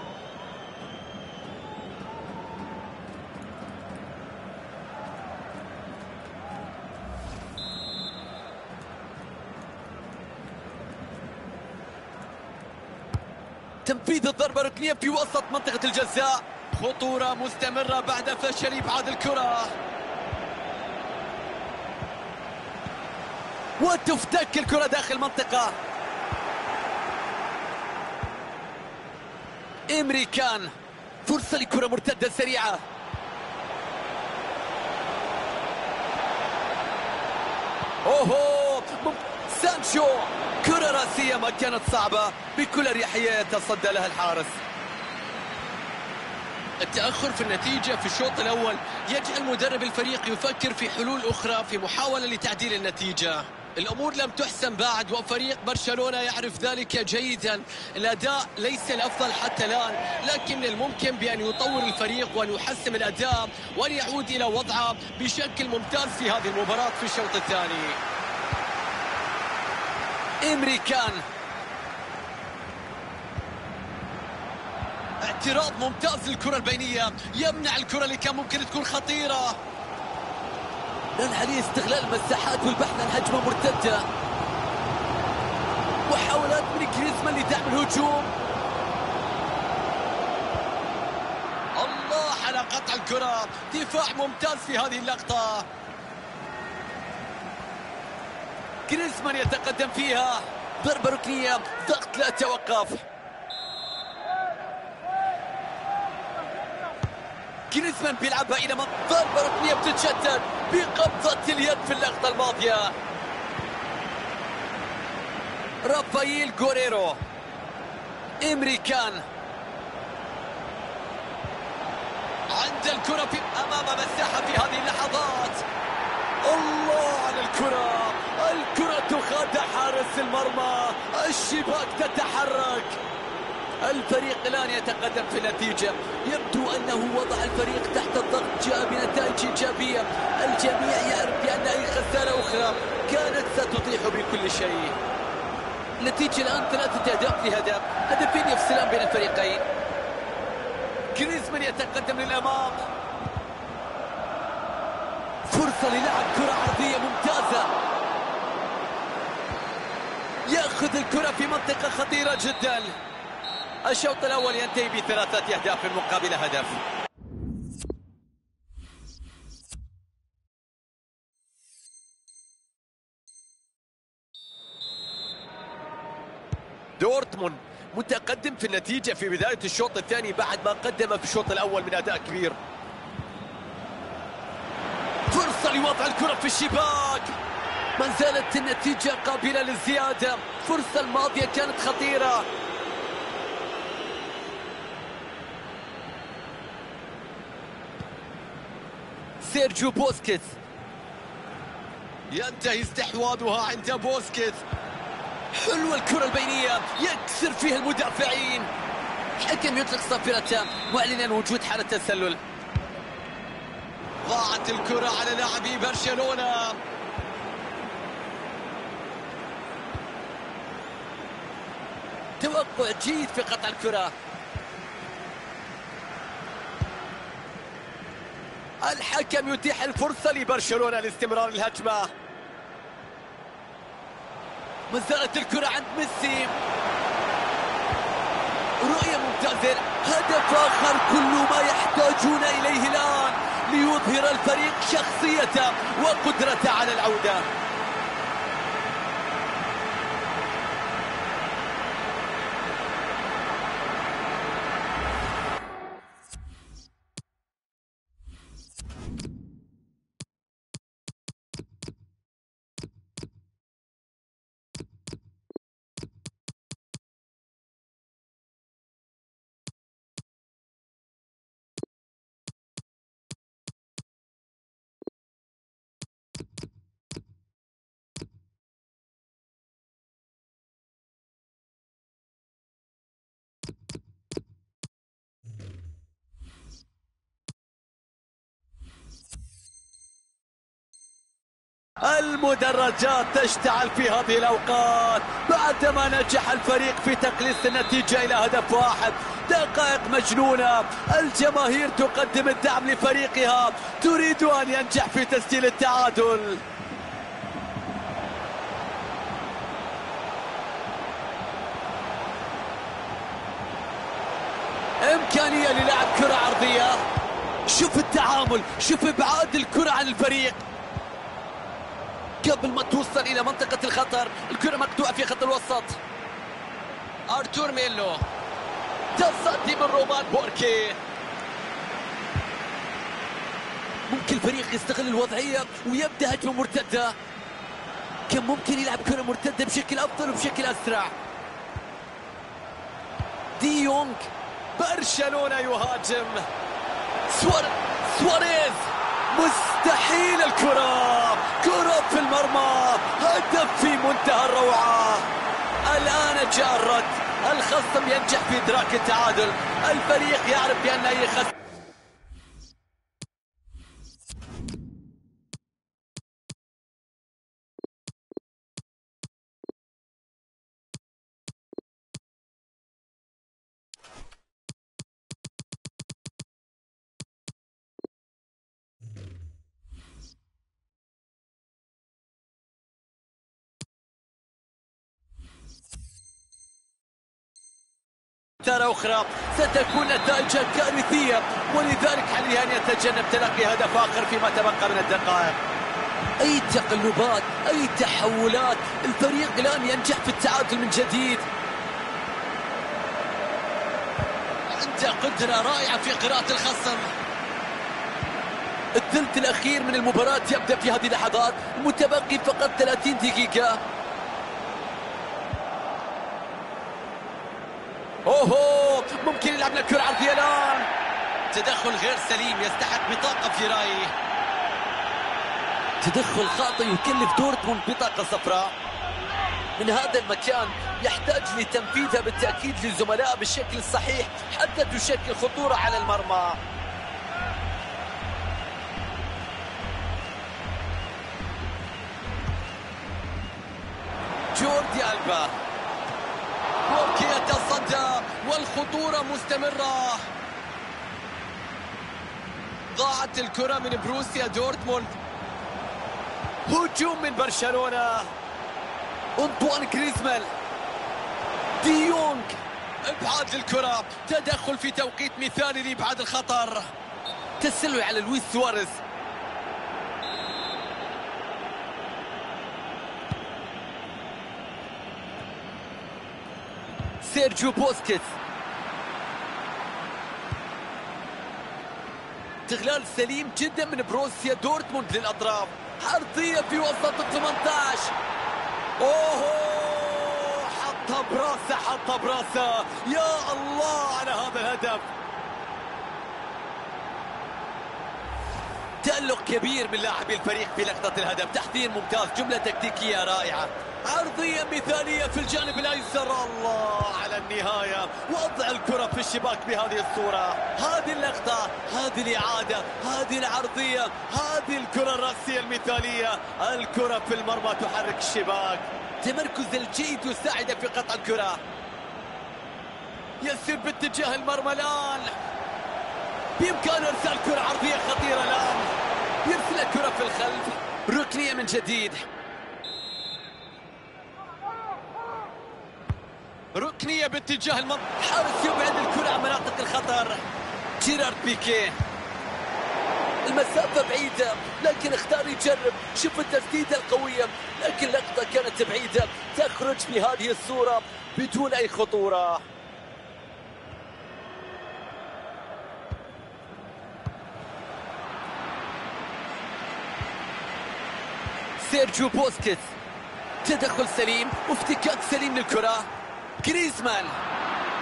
تنفيذ الضربة الركنية في وسط منطقة الجزاء. خطورة مستمرة بعد فشل إبعاد الكرة. وتفتك الكرة داخل المنطقة إمري كان فرصة لكرة مرتدة سريعة. أوهو! سانشو كرة رأسية ما كانت صعبة بكل أريحية يتصدى لها الحارس. التأخر في النتيجة في الشوط الأول يجعل مدرب الفريق يفكر في حلول أخرى في محاولة لتعديل النتيجة. الأمور لم تحسن بعد وفريق برشلونة يعرف ذلك جيدا. الأداء ليس الأفضل حتى الآن لكن من الممكن بأن يطور الفريق وأن يحسن الأداء وأن يعود إلى وضعه بشكل ممتاز في هذه المباراة في الشوط الثاني. إمري كان اعتراض ممتاز للكرة البينية. يمنع الكرة اللي كان ممكن تكون خطيرة. الآن عليه استغلال المساحات والبحث عن هجمة مرتدة. محاولات من كريزمان لدعم الهجوم. الله على قطع الكرة. دفاع ممتاز في هذه اللقطة. كريزمان يتقدم فيها. ضربة ركنية ضغط لا توقف جريزمان بيلعبها إلى ضربه ركنيه بتتشتت بقبضة اليد في اللقطة الماضية. رافائيل غوريرو إمريكان. عند الكرة في أمام مساحة في هذه اللحظات. الله على الكرة. الكرة تخادع حارس المرمى. الشباك تتحرك. الفريق الآن يتقدم في النتيجة. يبدو أنه وضع الفريق تحت الضغط. جاء بنتائج إيجابية. الجميع يعرف بأن أي خسارة أخرى كانت ستطيح بكل شيء. النتيجة الآن ثلاثة أهداف لهدف. هدفين يفصلان بين الفريقين. كريزمان يتقدم للأمام. فرصة للعب كرة عرضية ممتازة. يأخذ الكرة في منطقة خطيرة جداً. الشوط الأول ينتهي بثلاثة أهداف مقابل هدف. دورتموند متقدم في النتيجة في بداية الشوط الثاني بعد ما قدم في الشوط الأول من أداء كبير. فرصة لوضع الكرة في الشباك. ما زالت النتيجة قابلة للزيادة. فرصة الماضية كانت خطيرة. سيرجيو بوسكيتس ينتهي استحواذها عند بوسكيت حلوة الكرة البينية. يكسر فيها المدافعين. حكم يطلق صافرته معلنا وجود حالة تسلل. ضاعت الكرة على لاعبي برشلونة. توقع جيد في قطع الكرة. الحكم يتيح الفرصة لبرشلونة لاستمرار الهجمة. زالت الكرة عند ميسي. رؤية ممتازة. هدف آخر. كل ما يحتاجون إليه الآن ليظهر الفريق شخصيته وقدرته على العودة. المدرجات تشتعل في هذه الأوقات. بعدما نجح الفريق في تقليص النتيجة إلى هدف واحد دقائق مجنونة. الجماهير تقدم الدعم لفريقها. تريد أن ينجح في تسجيل التعادل. إمكانية للعب كرة عرضية. شوف التعامل شوف إبعاد الكرة عن الفريق. قبل ما توصل إلى منطقة الخطر. الكرة مقطوعة في خط الوسط. أرتور ميلو. تصدي من رومان بوركي. ممكن الفريق يستغل الوضعية ويبدأ هجمة مرتدة. كان ممكن يلعب كرة مرتدة بشكل أفضل وبشكل أسرع. دي يونغ. برشلونة يهاجم. سوار... سواريز. مستحيل الكرة. كرة في المرمى. هدف في منتهى الروعة. الآن جاء الرد. الخصم ينجح في إدراك التعادل. الفريق يعرف بأن أي خصم ترى أخرى ستكون نتائجها كارثية. ولذلك عليه أن يتجنب تلقي هدف آخر فيما تبقى من الدقائق. أي تقلبات أي تحولات. الفريق الآن ينجح في التعادل من جديد. عنده قدرة رائعة في قراءة الخصم. الثلث الأخير من المباراة يبدأ في هذه اللحظات. متبقي فقط 30 دقيقة. أوهو ممكن يلعب لك كرة عرضية الآن تدخل غير سليم يستحق بطاقة في رأيي تدخل خاطئ يكلف دورتموند بطاقة صفراء. من هذا المكان يحتاج لتنفيذها بالتأكيد للزملاء بالشكل الصحيح حتى تشكل خطورة على المرمى. جوردي ألبا. بوركي يتصدى والخطورة مستمرة. ضاعت الكرة من بوروسيا دورتموند. هجوم من برشلونة. أنطوان جريزمان. دي يونغ إبعاد الكرة تدخل في توقيت مثالي لإبعاد الخطر. تسلل على لويس سواريز. سيرجيو بوسكيتس استغلال سليم جدا من بوروسيا دورتموند للأطراف. عرضية في وسط ال 18 اوه حطها براسه حطها براسه. يا الله على هذا الهدف. تألق كبير من لاعبي الفريق في لقطة الهدف. تحضير ممتاز جملة تكتيكية رائعة. عرضية مثالية في الجانب الأيسر الله على النهاية. وضع الكرة في الشباك بهذه الصورة. هذه اللقطة هذه الإعادة هذه العرضية هذه الكرة الرأسية المثالية. الكرة في المرمى تحرك الشباك. تمركز الجيد يساعد في قطع الكرة. يسير باتجاه المرمى الآن. بإمكان إرسال كرة عرضية خطيرة الآن. يرسل الكرة في الخلف. ركنية من جديد. ركنية باتجاه المنطقة. حارس يبعد الكرة عن مناطق الخطر. جيرارد بيكيه المسافة بعيدة لكن اختار يجرب. شوف التسديدة القوية لكن لقطة كانت بعيدة. تخرج في هذه الصورة بدون أي خطورة. سيرجيو بوسكيتس. تدخل سليم وافتكاك سليم للكرة. جريزمان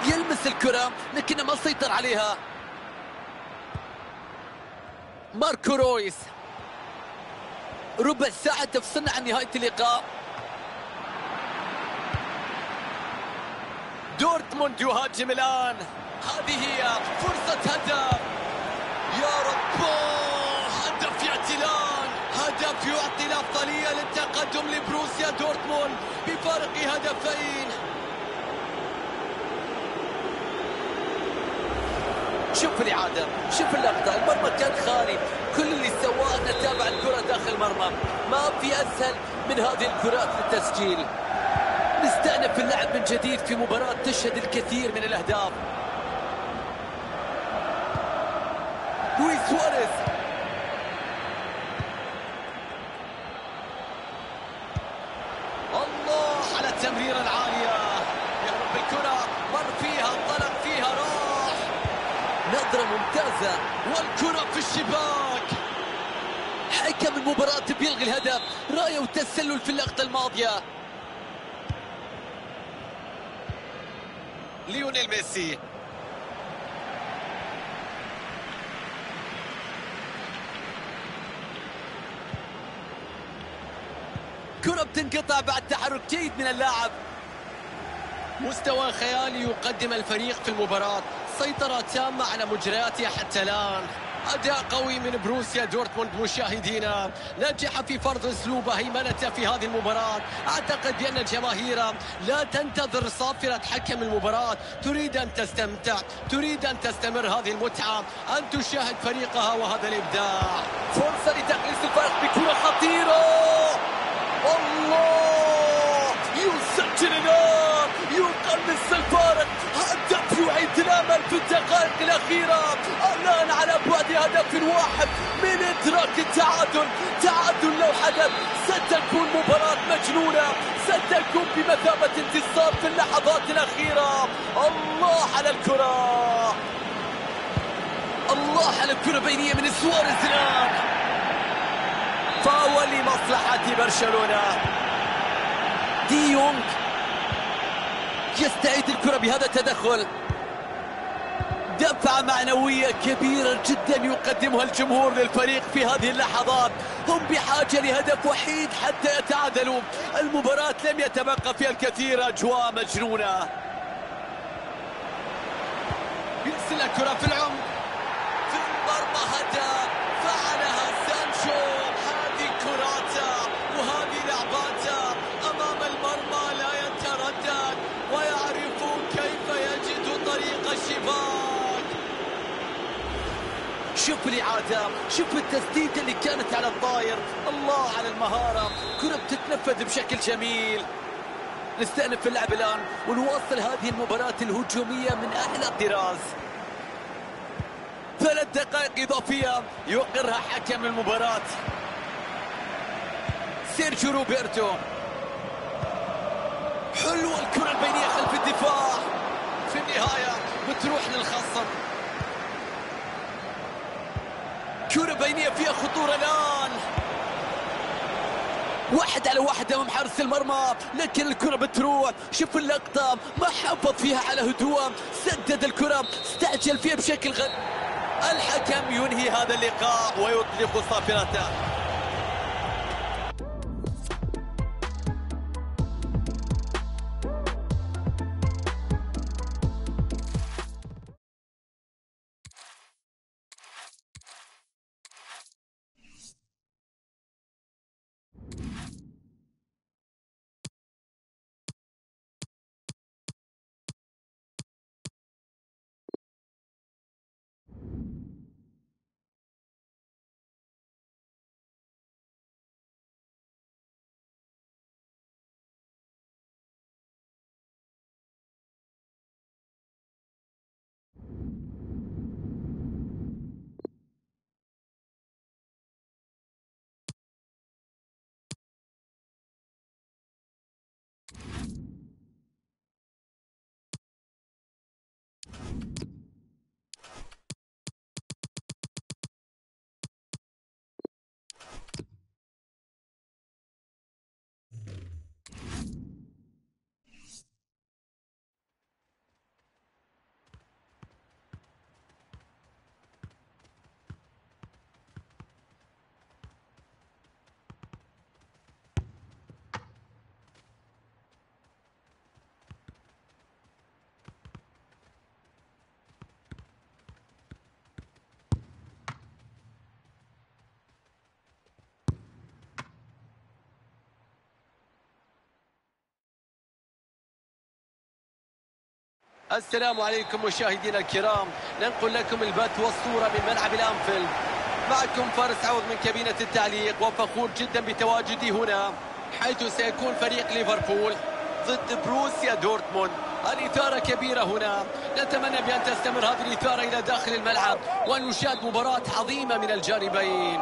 يلمس الكرة لكنه ما سيطر عليها. ماركو رويس. ربع ساعة تفصلنا عن نهاية اللقاء. دورتموند يهاجم الآن. هذه هي فرصة هدف. يا رب يعطي الأفضلية للتقدم لبروسيا دورتموند بفارق هدفين. شوف الإعادة شوف اللقطة. المرمى كان خالي كل اللي سواه أنه تابع الكرة داخل المرمى. ما في أسهل من هذه الكرات للتسجيل. نستأنف اللعب من جديد في مباراة تشهد الكثير من الأهداف. لويس سواريز الله على التمريرة العالية. يهرب بالكرة مر فيها انطلق فيها راح نظرة ممتازة والكرة في الشباك. حكم المباراة بيلغي الهدف. راية وتسلل في اللقطة الماضية. ليونيل ميسي. كرة بتنقطع بعد تحرك جيد من اللاعب. مستوى خيالي يقدم الفريق في المباراة. سيطرة تامة على مجرياتها حتى الآن. أداء قوي من بوروسيا دورتموند مشاهدينا. نجح في فرض أسلوب هيمنته في هذه المباراة. أعتقد بأن الجماهير لا تنتظر صافرة حكم المباراة. تريد أن تستمتع. تريد أن تستمر هذه المتعة. أن تشاهد فريقها وهذا الإبداع. فرصة لتقليص الفرق بكرة خطيرة. الله! يسجل الآن يقلص الفارق! هدف يعيد الأمل في الدقائق الأخيرة! الآن على بعد هدف واحد من إدراك التعادل! تعادل لو حدث! ستكون مباراة مجنونة! ستكون بمثابة انتصار في اللحظات الأخيرة! الله على الكرة! الله على الكرة بينيه من سواريز الآن! فاول لمصلحة برشلونة. دي يونغ يستعيد الكرة بهذا التدخل. دفعة معنوية كبيرة جدا يقدمها الجمهور للفريق في هذه اللحظات. هم بحاجة لهدف وحيد حتى يتعادلوا. المباراة لم يتبقى فيها الكثير. أجواء مجنونة. يرسل الكرة في العمق. في المرمى هدف. شوف الإعادة شوف التسديدة اللي كانت على الطاير الله على المهارة. كرة بتتنفذ بشكل جميل. نستأنف اللعب الآن ونواصل هذه المباراة الهجومية من أعلى الطراز ثلاث دقائق إضافية يقرها حكم المباراة. سيرجيو روبرتو. حلوة الكرة البينية خلف الدفاع. في النهاية بتروح للخصم كرة بينية فيها خطورة الآن. واحد على واحد أمام حارس المرمى لكن الكرة بتروح. شوف اللقطة ما حافظ فيها على هدوء سدد الكرة استعجل فيها بشكل غير الحكم ينهي هذا اللقاء ويطلق صافرته السلام عليكم مشاهدينا الكرام. ننقل لكم البث والصورة من ملعب الأنفيلد. معكم فارس عوض من كابينة التعليق وفخور جدا بتواجدي هنا حيث سيكون فريق ليفربول ضد بروسيا دورتموند. الإثارة كبيرة هنا. نتمنى بأن تستمر هذه الإثارة إلى داخل الملعب وأن نشاهد مباراة عظيمة من الجانبين.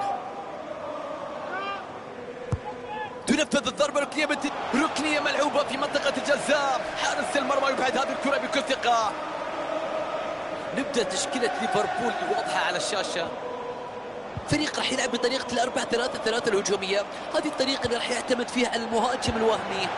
تنفذ الضربة الركنية بت... ركنية ملعوبة في منطقة الجزاء. حارس المرمى يبعد هذه الكرة بكل ثقة. نبدأ تشكيلة ليفربول واضحة على الشاشة. فريق راح يلعب بطريقة الأربعة ثلاثة ثلاثة الهجومية. هذه الطريقة اللي راح يعتمد فيها المهاجم الوهمي.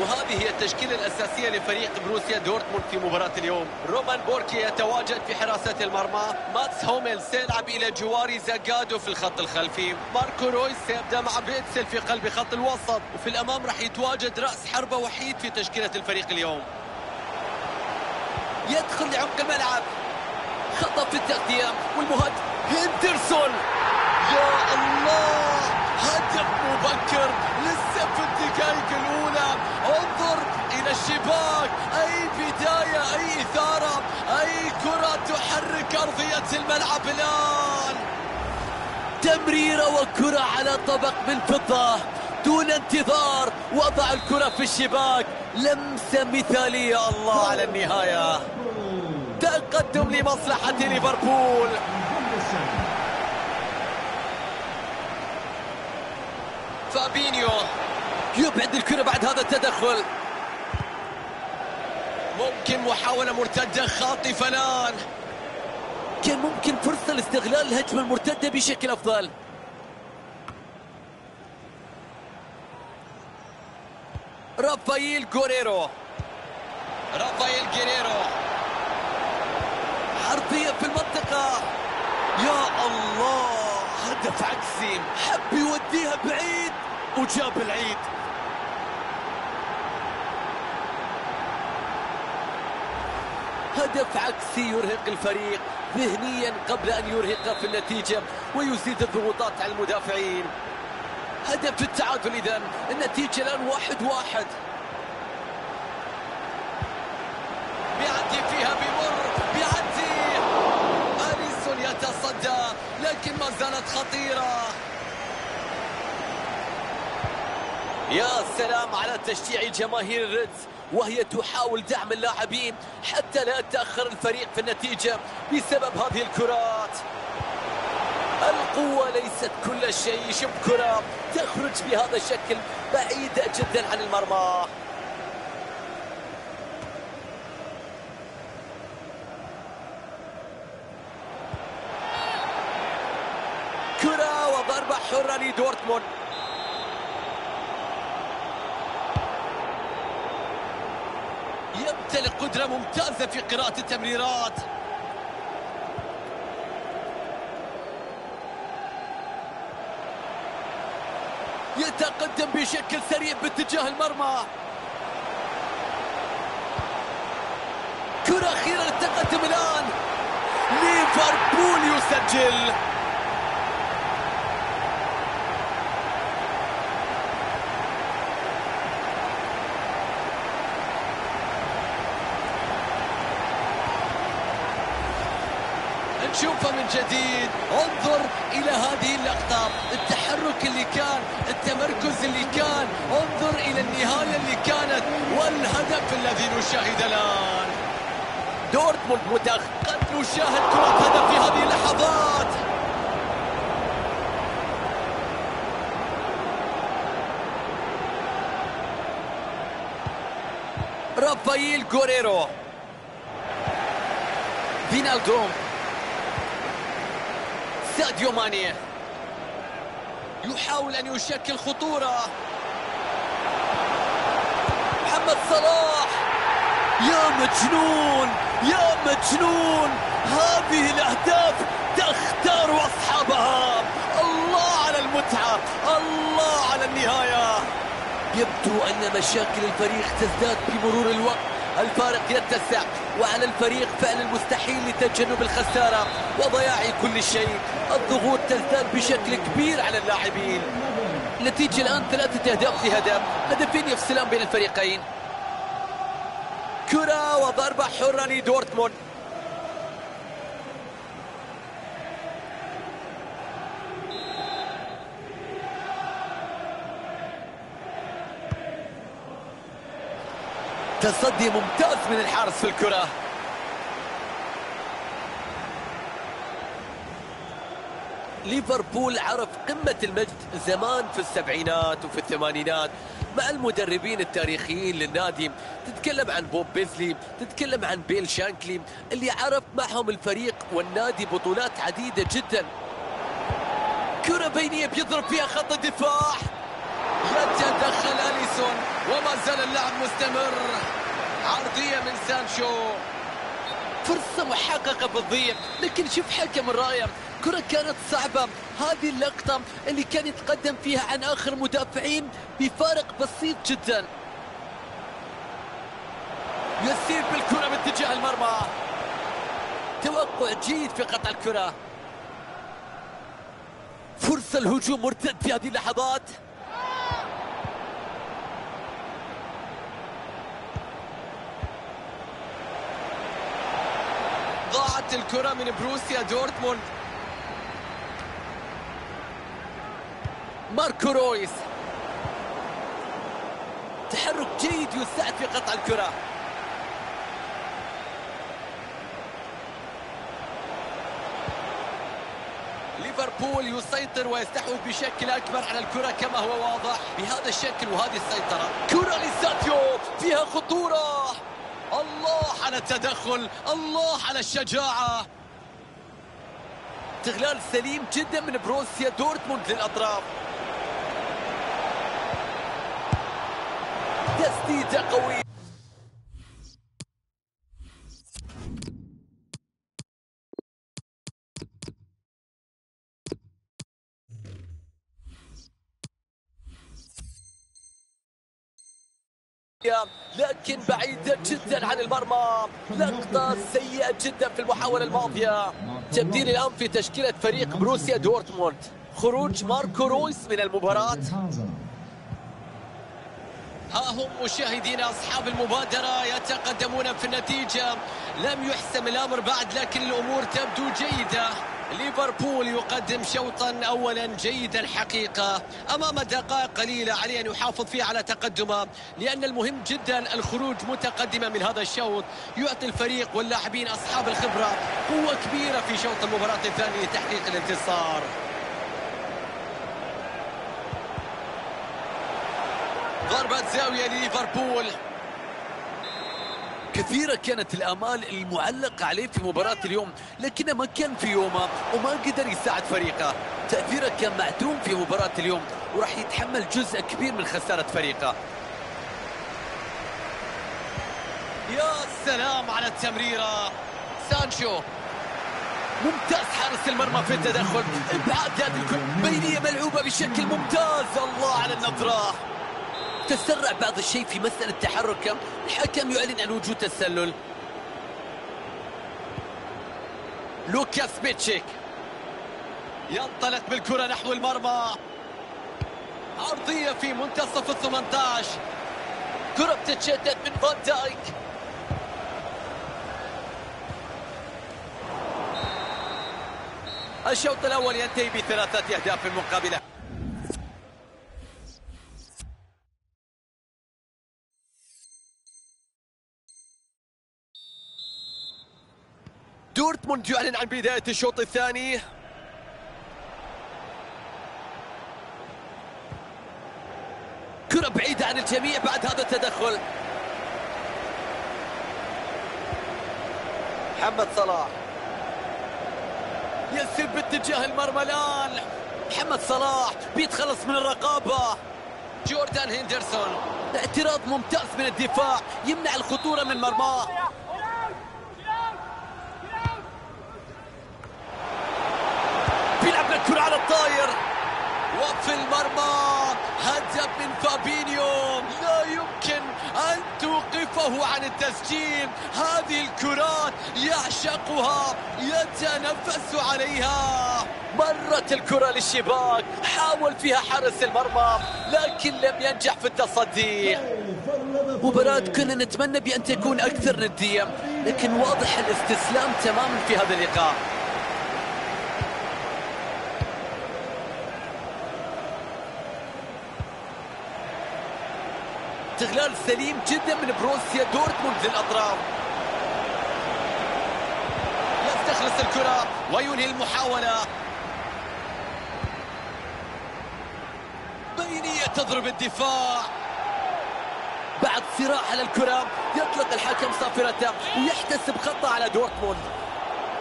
وهذه هي التشكيلة الأساسية لفريق بوروسيا دورتموند في مباراة اليوم. رومان بوركي يتواجد في حراسة المرمى. ماتس هوميلز سيلعب إلى جوار زاجادو في الخط الخلفي. ماركو رويس سيبدأ مع فيتسل في قلب خط الوسط. وفي الأمام راح يتواجد رأس حربة وحيد في تشكيلة الفريق اليوم. يدخل لعمق الملعب. خطأ في التغذية والمهاجم هندرسون يا الله! هدف مبكر لسه في الدقائق الأولى. الشباك. أي بداية أي إثارة أي كرة تحرك أرضية الملعب الآن. تمريرة وكرة على طبق من فضة دون انتظار. وضع الكرة في الشباك. لمسة مثالية الله على النهاية. تقدم لمصلحة ليفربول. فابينيو يبعد الكرة بعد هذا التدخل. ممكن محاولة مرتدة خاطفة الآن كان ممكن فرصة لاستغلال الهجمة المرتدة بشكل أفضل. رافائيل غوريرو. رافائيل غوريرو. عرضية في المنطقة. يا الله هدف عكسي. حب يوديها بعيد وجاب العيد. هدف عكسي يرهق الفريق ذهنيا قبل أن يرهق في النتيجة ويزيد الضغوطات على المدافعين. هدف التعادل إذا. النتيجة الآن واحد واحد. بيعدي فيها بمر بيعدي. أليسون يتصدى لكن ما زالت خطيرة. يا سلام على تشجيع جماهير الريدز. وهي تحاول دعم اللاعبين حتى لا يتأخر الفريق في النتيجة بسبب هذه الكرات. القوة ليست كل شيء. شوف كرة تخرج بهذا الشكل بعيدة جدا عن المرمى. كرة وضربة حرة لدورتموند. يمتلك قدرة ممتازة في قراءة التمريرات. يتقدم بشكل سريع باتجاه المرمى. كرة أخيرة للتقدم الآن. ليفربول يسجل. جديد. انظر إلى هذه اللقطة التحرك اللي كان التمركز اللي كان. انظر إلى النهاية اللي كانت. والهدف الذي نشاهد الآن. دورتموند متأخر. قد نشاهد كرة هدف في هذه اللحظات. رافائيل غوريرو. فينالدوم. ساديو ماني. يحاول أن يشكل خطورة. محمد صلاح. يا مجنون يا مجنون. هذه الأهداف تختار أصحابها. الله على المتعة الله على النهاية. يبدو أن مشاكل الفريق تزداد بمرور الوقت. الفارق يتسع. وعلى الفريق فعل المستحيل لتجنب الخسارة وضياع كل شيء. الضغوط تزداد بشكل كبير على اللاعبين. النتيجة الآن ثلاثة أهداف لهدف هدفين يفصلان بين الفريقين. كرة وضربة حرة لدورتموند. تصدي ممتاز من الحارس في الكرة. ليفربول عرف قمة المجد زمان في السبعينات وفي الثمانينات. مع المدربين التاريخيين للنادي تتكلم عن بوب بيزلي تتكلم عن بيل شانكلي اللي عرف معهم الفريق والنادي بطولات عديدة جدا. كرة بينية بيضرب فيها خط الدفاع. يتدخل أليسون وما زال اللعب مستمر. عرضية من سانشو. فرصة محققة بالضيق لكن شوف حكم الراية كرة كانت صعبة. هذه اللقطة اللي كان يتقدم فيها عن آخر مدافعين بفارق بسيط جدا. يسير بالكرة باتجاه المرمى. توقع جيد في قطع الكرة. فرصة الهجوم مرتد في هذه اللحظات. ضاعت الكرة من بروسيا دورتموند. ماركو رويس. تحرك جيد يساعد في قطع الكرة. ليفربول يسيطر ويستحوذ بشكل أكبر على الكرة كما هو واضح. بهذا الشكل وهذه السيطرة. كرة لساتيو فيها خطورة. الله على التدخل الله على الشجاعة. استغلال سليم جدا من بروسيا دورتموند للأطراف. تسديدة قوية. لكن بعيدة جدا عن المرمى لقطة سيئة جدا في المحاولة الماضية. تبديل الآن في تشكيلة فريق بروسيا دورتموند. خروج ماركو رويس من المباراة. ها هم مشاهدينا أصحاب المبادرة يتقدمون في النتيجة. لم يحسم الأمر بعد لكن الأمور تبدو جيدة. ليفربول يقدم شوطا اولا جيدا حقيقة أمام دقائق قليلة عليه أن يحافظ فيها على تقدمه لأن المهم جدا الخروج متقدمة من هذا الشوط. يعطي الفريق واللاعبين أصحاب الخبرة قوة كبيرة في شوط المباراة الثاني لتحقيق الانتصار. ضربة زاوية لليفربول. كثيرة كانت الآمال المعلقة عليه في مباراة اليوم لكنه ما كان في يومه وما قدر يساعد فريقه. تأثيره كان معدوم في مباراة اليوم وراح يتحمل جزء كبير من خسارة فريقه. يا سلام على التمريرة. سانشو ممتاز حارس المرمى في التدخل. إبعاد هذه الكرة بينية ملعوبة بشكل ممتاز. الله على النظرة. تسرع بعض الشيء في مسألة تحرك الحكم يعلن عن وجود تسلل. لوكاس بيتشيك ينطلق بالكرة نحو المرمى. عرضية في منتصف ال 18 كرة بتتشتت من فان دايك. الشوط الأول ينتهي بثلاثة أهداف مقابلة. دورتموند يعلن عن بداية الشوط الثاني. كرة بعيدة عن الجميع بعد هذا التدخل. محمد صلاح. يسير باتجاه المرمى الآن محمد صلاح بيتخلص من الرقابة. جوردان هندرسون. اعتراض ممتاز من الدفاع يمنع الخطورة من مرماه. بيلعب الكرة على الطاير. وفي المرمى هدف من فابينيو. لا يمكن أن توقفه عن التسجيل. هذه الكرات يعشقها يتنفس عليها. مرت الكرة للشباك حاول فيها حارس المرمى لكن لم ينجح في التصدي مباراة كنا نتمنى بأن تكون أكثر ندية لكن واضح الاستسلام تماما في هذا اللقاء. استغلال سليم جدا من بوروسيا دورتموند للأطراف. يستخلص الكرة وينهي المحاولة. بينية تضرب الدفاع. بعد صراع على الكرة يطلق الحكم صافرته ويحتسب خطأ على دورتموند.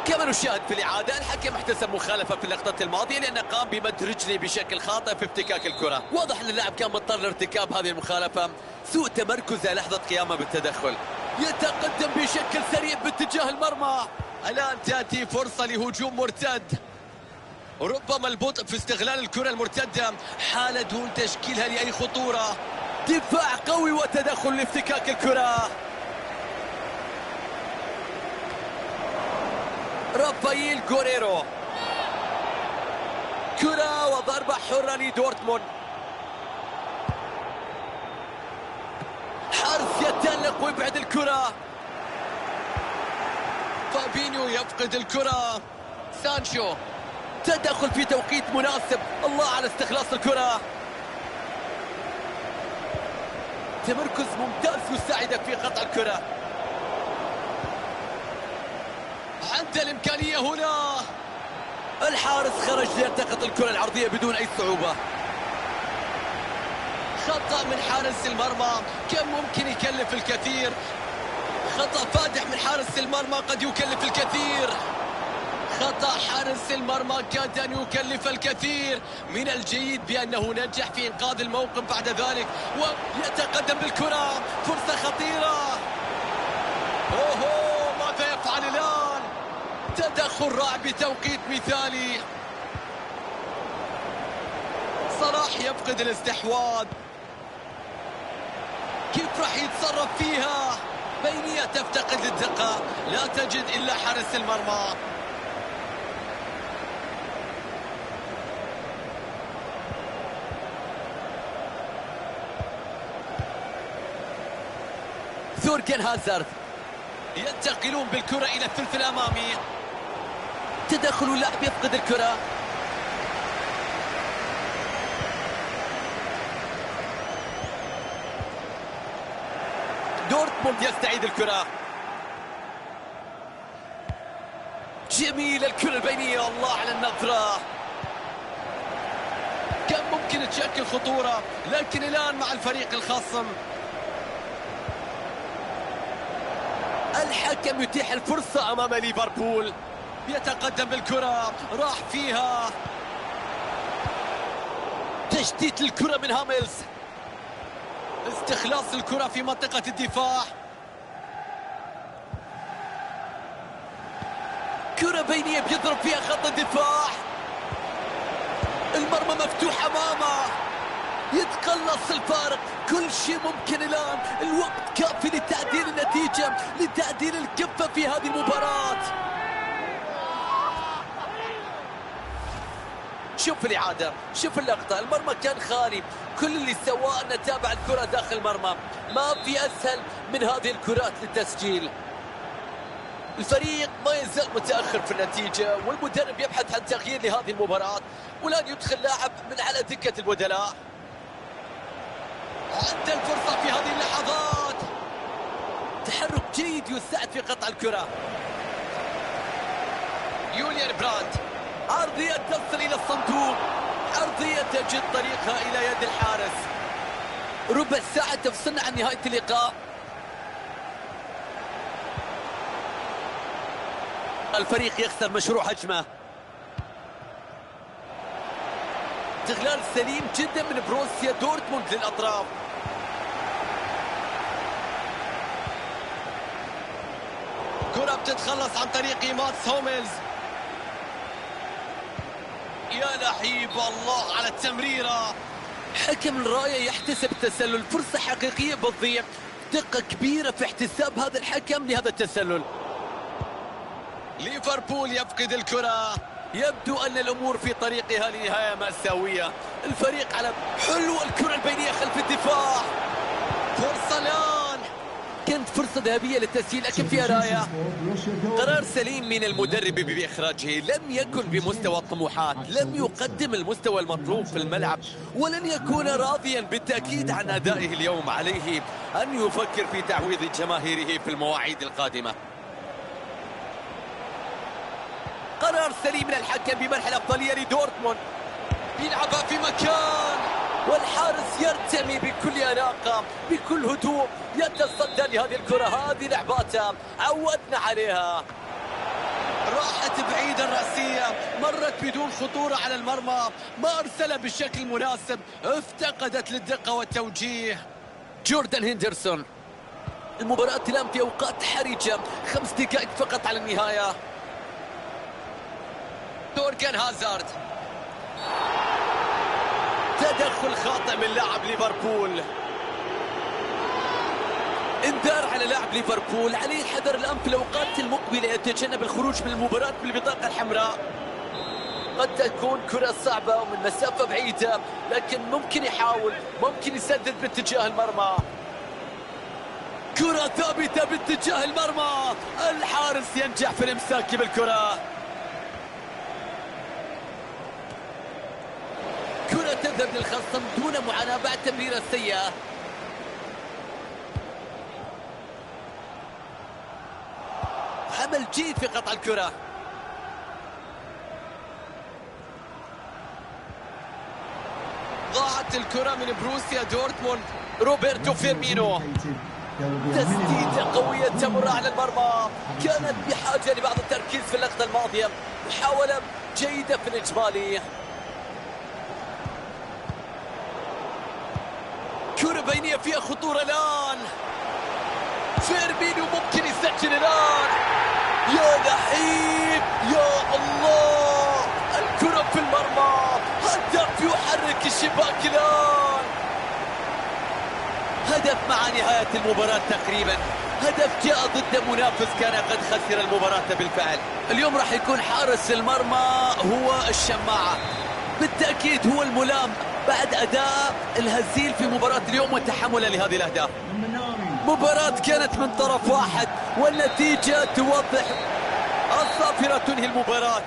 كما نشاهد في الإعادة الحكم احتسب مخالفة في اللقطة الماضية لأنه قام بمد رجله بشكل خاطئ في افتكاك الكرة. واضح أن اللاعب كان مضطر لارتكاب هذه المخالفة. سوء تمركزه لحظة قيامه بالتدخل. يتقدم بشكل سريع باتجاه المرمى. الآن تأتي فرصة لهجوم مرتد. ربما البطء في استغلال الكرة المرتدة. حالة دون تشكيلها لأي خطورة. دفاع قوي وتدخل لافتكاك الكرة. رافائيل غوريرو. كرة وضربة حرة لدورتموند. حارس يتألق ويبعد الكرة. فابينيو يفقد الكرة. سانشو تدخل في توقيت مناسب. الله على استخلاص الكرة. تمركز ممتاز يساعدك في قطع الكرة. عنده الإمكانية هنا. الحارس خرج ليلتقط الكرة العرضية بدون أي صعوبة. خطأ من حارس المرمى. كم ممكن يكلف الكثير؟ خطأ فادح من حارس المرمى قد يكلف الكثير. خطأ حارس المرمى كاد أن يكلف الكثير. من الجيد بأنه نجح في إنقاذ الموقف بعد ذلك ويتقدم بالكرة. فرصة خطيرة. أوهو. تدخل رائع بتوقيت مثالي. صلاح يفقد الاستحواذ. كيف راح يتصرف فيها؟ بينية تفتقد الدقة لا تجد إلا حارس المرمى. ثوركن هازارد. ينتقلون بالكرة إلى الثلث الأمامي. تدخل اللاعب يفقد الكرة. دورتموند يستعيد الكرة. جميل الكرة البينية الله على النظرة. كان ممكن تشكل خطورة لكن الآن مع الفريق الخصم الحكم يتيح الفرصة أمام ليفربول. يتقدم بالكرة راح فيها. تشتيت الكرة من هاملز. استخلاص الكرة في منطقة الدفاع. كرة بينية بيضرب فيها خط الدفاع. المرمى مفتوح أمامه. يتقلص الفارق. كل شيء ممكن الآن. الوقت كافي لتعديل النتيجة لتعديل الكفة في هذه المباراة. شوف الإعادة شوف اللقطة المرمى كان خالي كل اللي سواه أنه تابع الكرة داخل المرمى. ما في أسهل من هذه الكرات للتسجيل. الفريق ما يزال متأخر في النتيجة والمدرب يبحث عن تغيير لهذه المباراة. والآن يدخل لاعب من على دكة البدلاء عنده الفرصة في هذه اللحظات. تحرك جيد يساعد في قطع الكرة. يوليان براند. عرضية تصل إلى الصندوق. عرضية تجد طريقها إلى يد الحارس. ربع ساعة تفصلنا عن نهاية اللقاء. الفريق يخسر مشروع هجمة. استغلال سليم جدا من بوروسيا دورتموند للأطراف. كرة بتستخلص عن طريق ماتس هوميلز يا لعيب الله على التمريرة حكم الراية يحتسب التسلل فرصة حقيقية بتضيع دقة كبيرة في احتساب هذا الحكم لهذا التسلل. ليفربول يفقد الكرة. يبدو أن الأمور في طريقها لنهاية مأساوية. الفريق على حلو الكرة البينية خلف الدفاع. فرصة الآن كانت فرصة ذهبية للتسجيل لكن فيها راية قرار سليم من المدرب بإخراجه. لم يكن بمستوى الطموحات لم يقدم المستوى المطلوب في الملعب ولن يكون راضيا بالتأكيد عن أدائه اليوم. عليه أن يفكر في تعويض جماهيره في المواعيد القادمة. قرار سليم من الحكم بمنح الأفضلية لدورتموند. يلعبها في مكان. والحارس يرتمي بكل أناقة بكل هدوء يتصدى لهذه الكرة. هذه لعباتها عودنا عليها. راحت بعيد الرأسية مرت بدون خطورة على المرمى ما أرسلها بالشكل المناسب افتقدت للدقة والتوجيه. جوردان هندرسون المباراة الآن في أوقات حرجة خمس دقائق فقط على النهاية. توركن هازارد. تدخل خاطئ من لاعب ليفربول. انذار على لاعب ليفربول عليه الحذر الان في الأوقات المقبلة يتجنب الخروج من المباراة بالبطاقه الحمراء. قد تكون كرة صعبة ومن مسافة بعيدة لكن ممكن يحاول ممكن يسدد باتجاه المرمى. كرة ثابتة باتجاه المرمى الحارس ينجح في الإمساك بالكرة. تذهب للخصم دون معاناة بعد تمريرة سيئة عمل جيد في قطع الكرة. ضاعت الكرة من بوروسيا دورتموند روبرتو فيرمينو. تسديدة قوية تمر على المرمى. كانت بحاجة لبعض التركيز في اللقطة الماضية. محاولة جيدة في الإجمالي. كرة بينية فيها خطورة الآن. فيرمينو ممكن يسجل الآن. يا لحيم يا الله. الكرة في المرمى. هدف يحرك الشباك الآن. هدف مع نهاية المباراة تقريبا. هدف جاء ضد منافس كان قد خسر المباراة بالفعل. اليوم راح يكون حارس المرمى هو الشماعة. بالتأكيد هو الملام. بعد أداء الهزيل في مباراة اليوم وتحمله لهذه الأهداف. مباراة كانت من طرف واحد والنتيجة توضح الصافرة تنهي المباراة.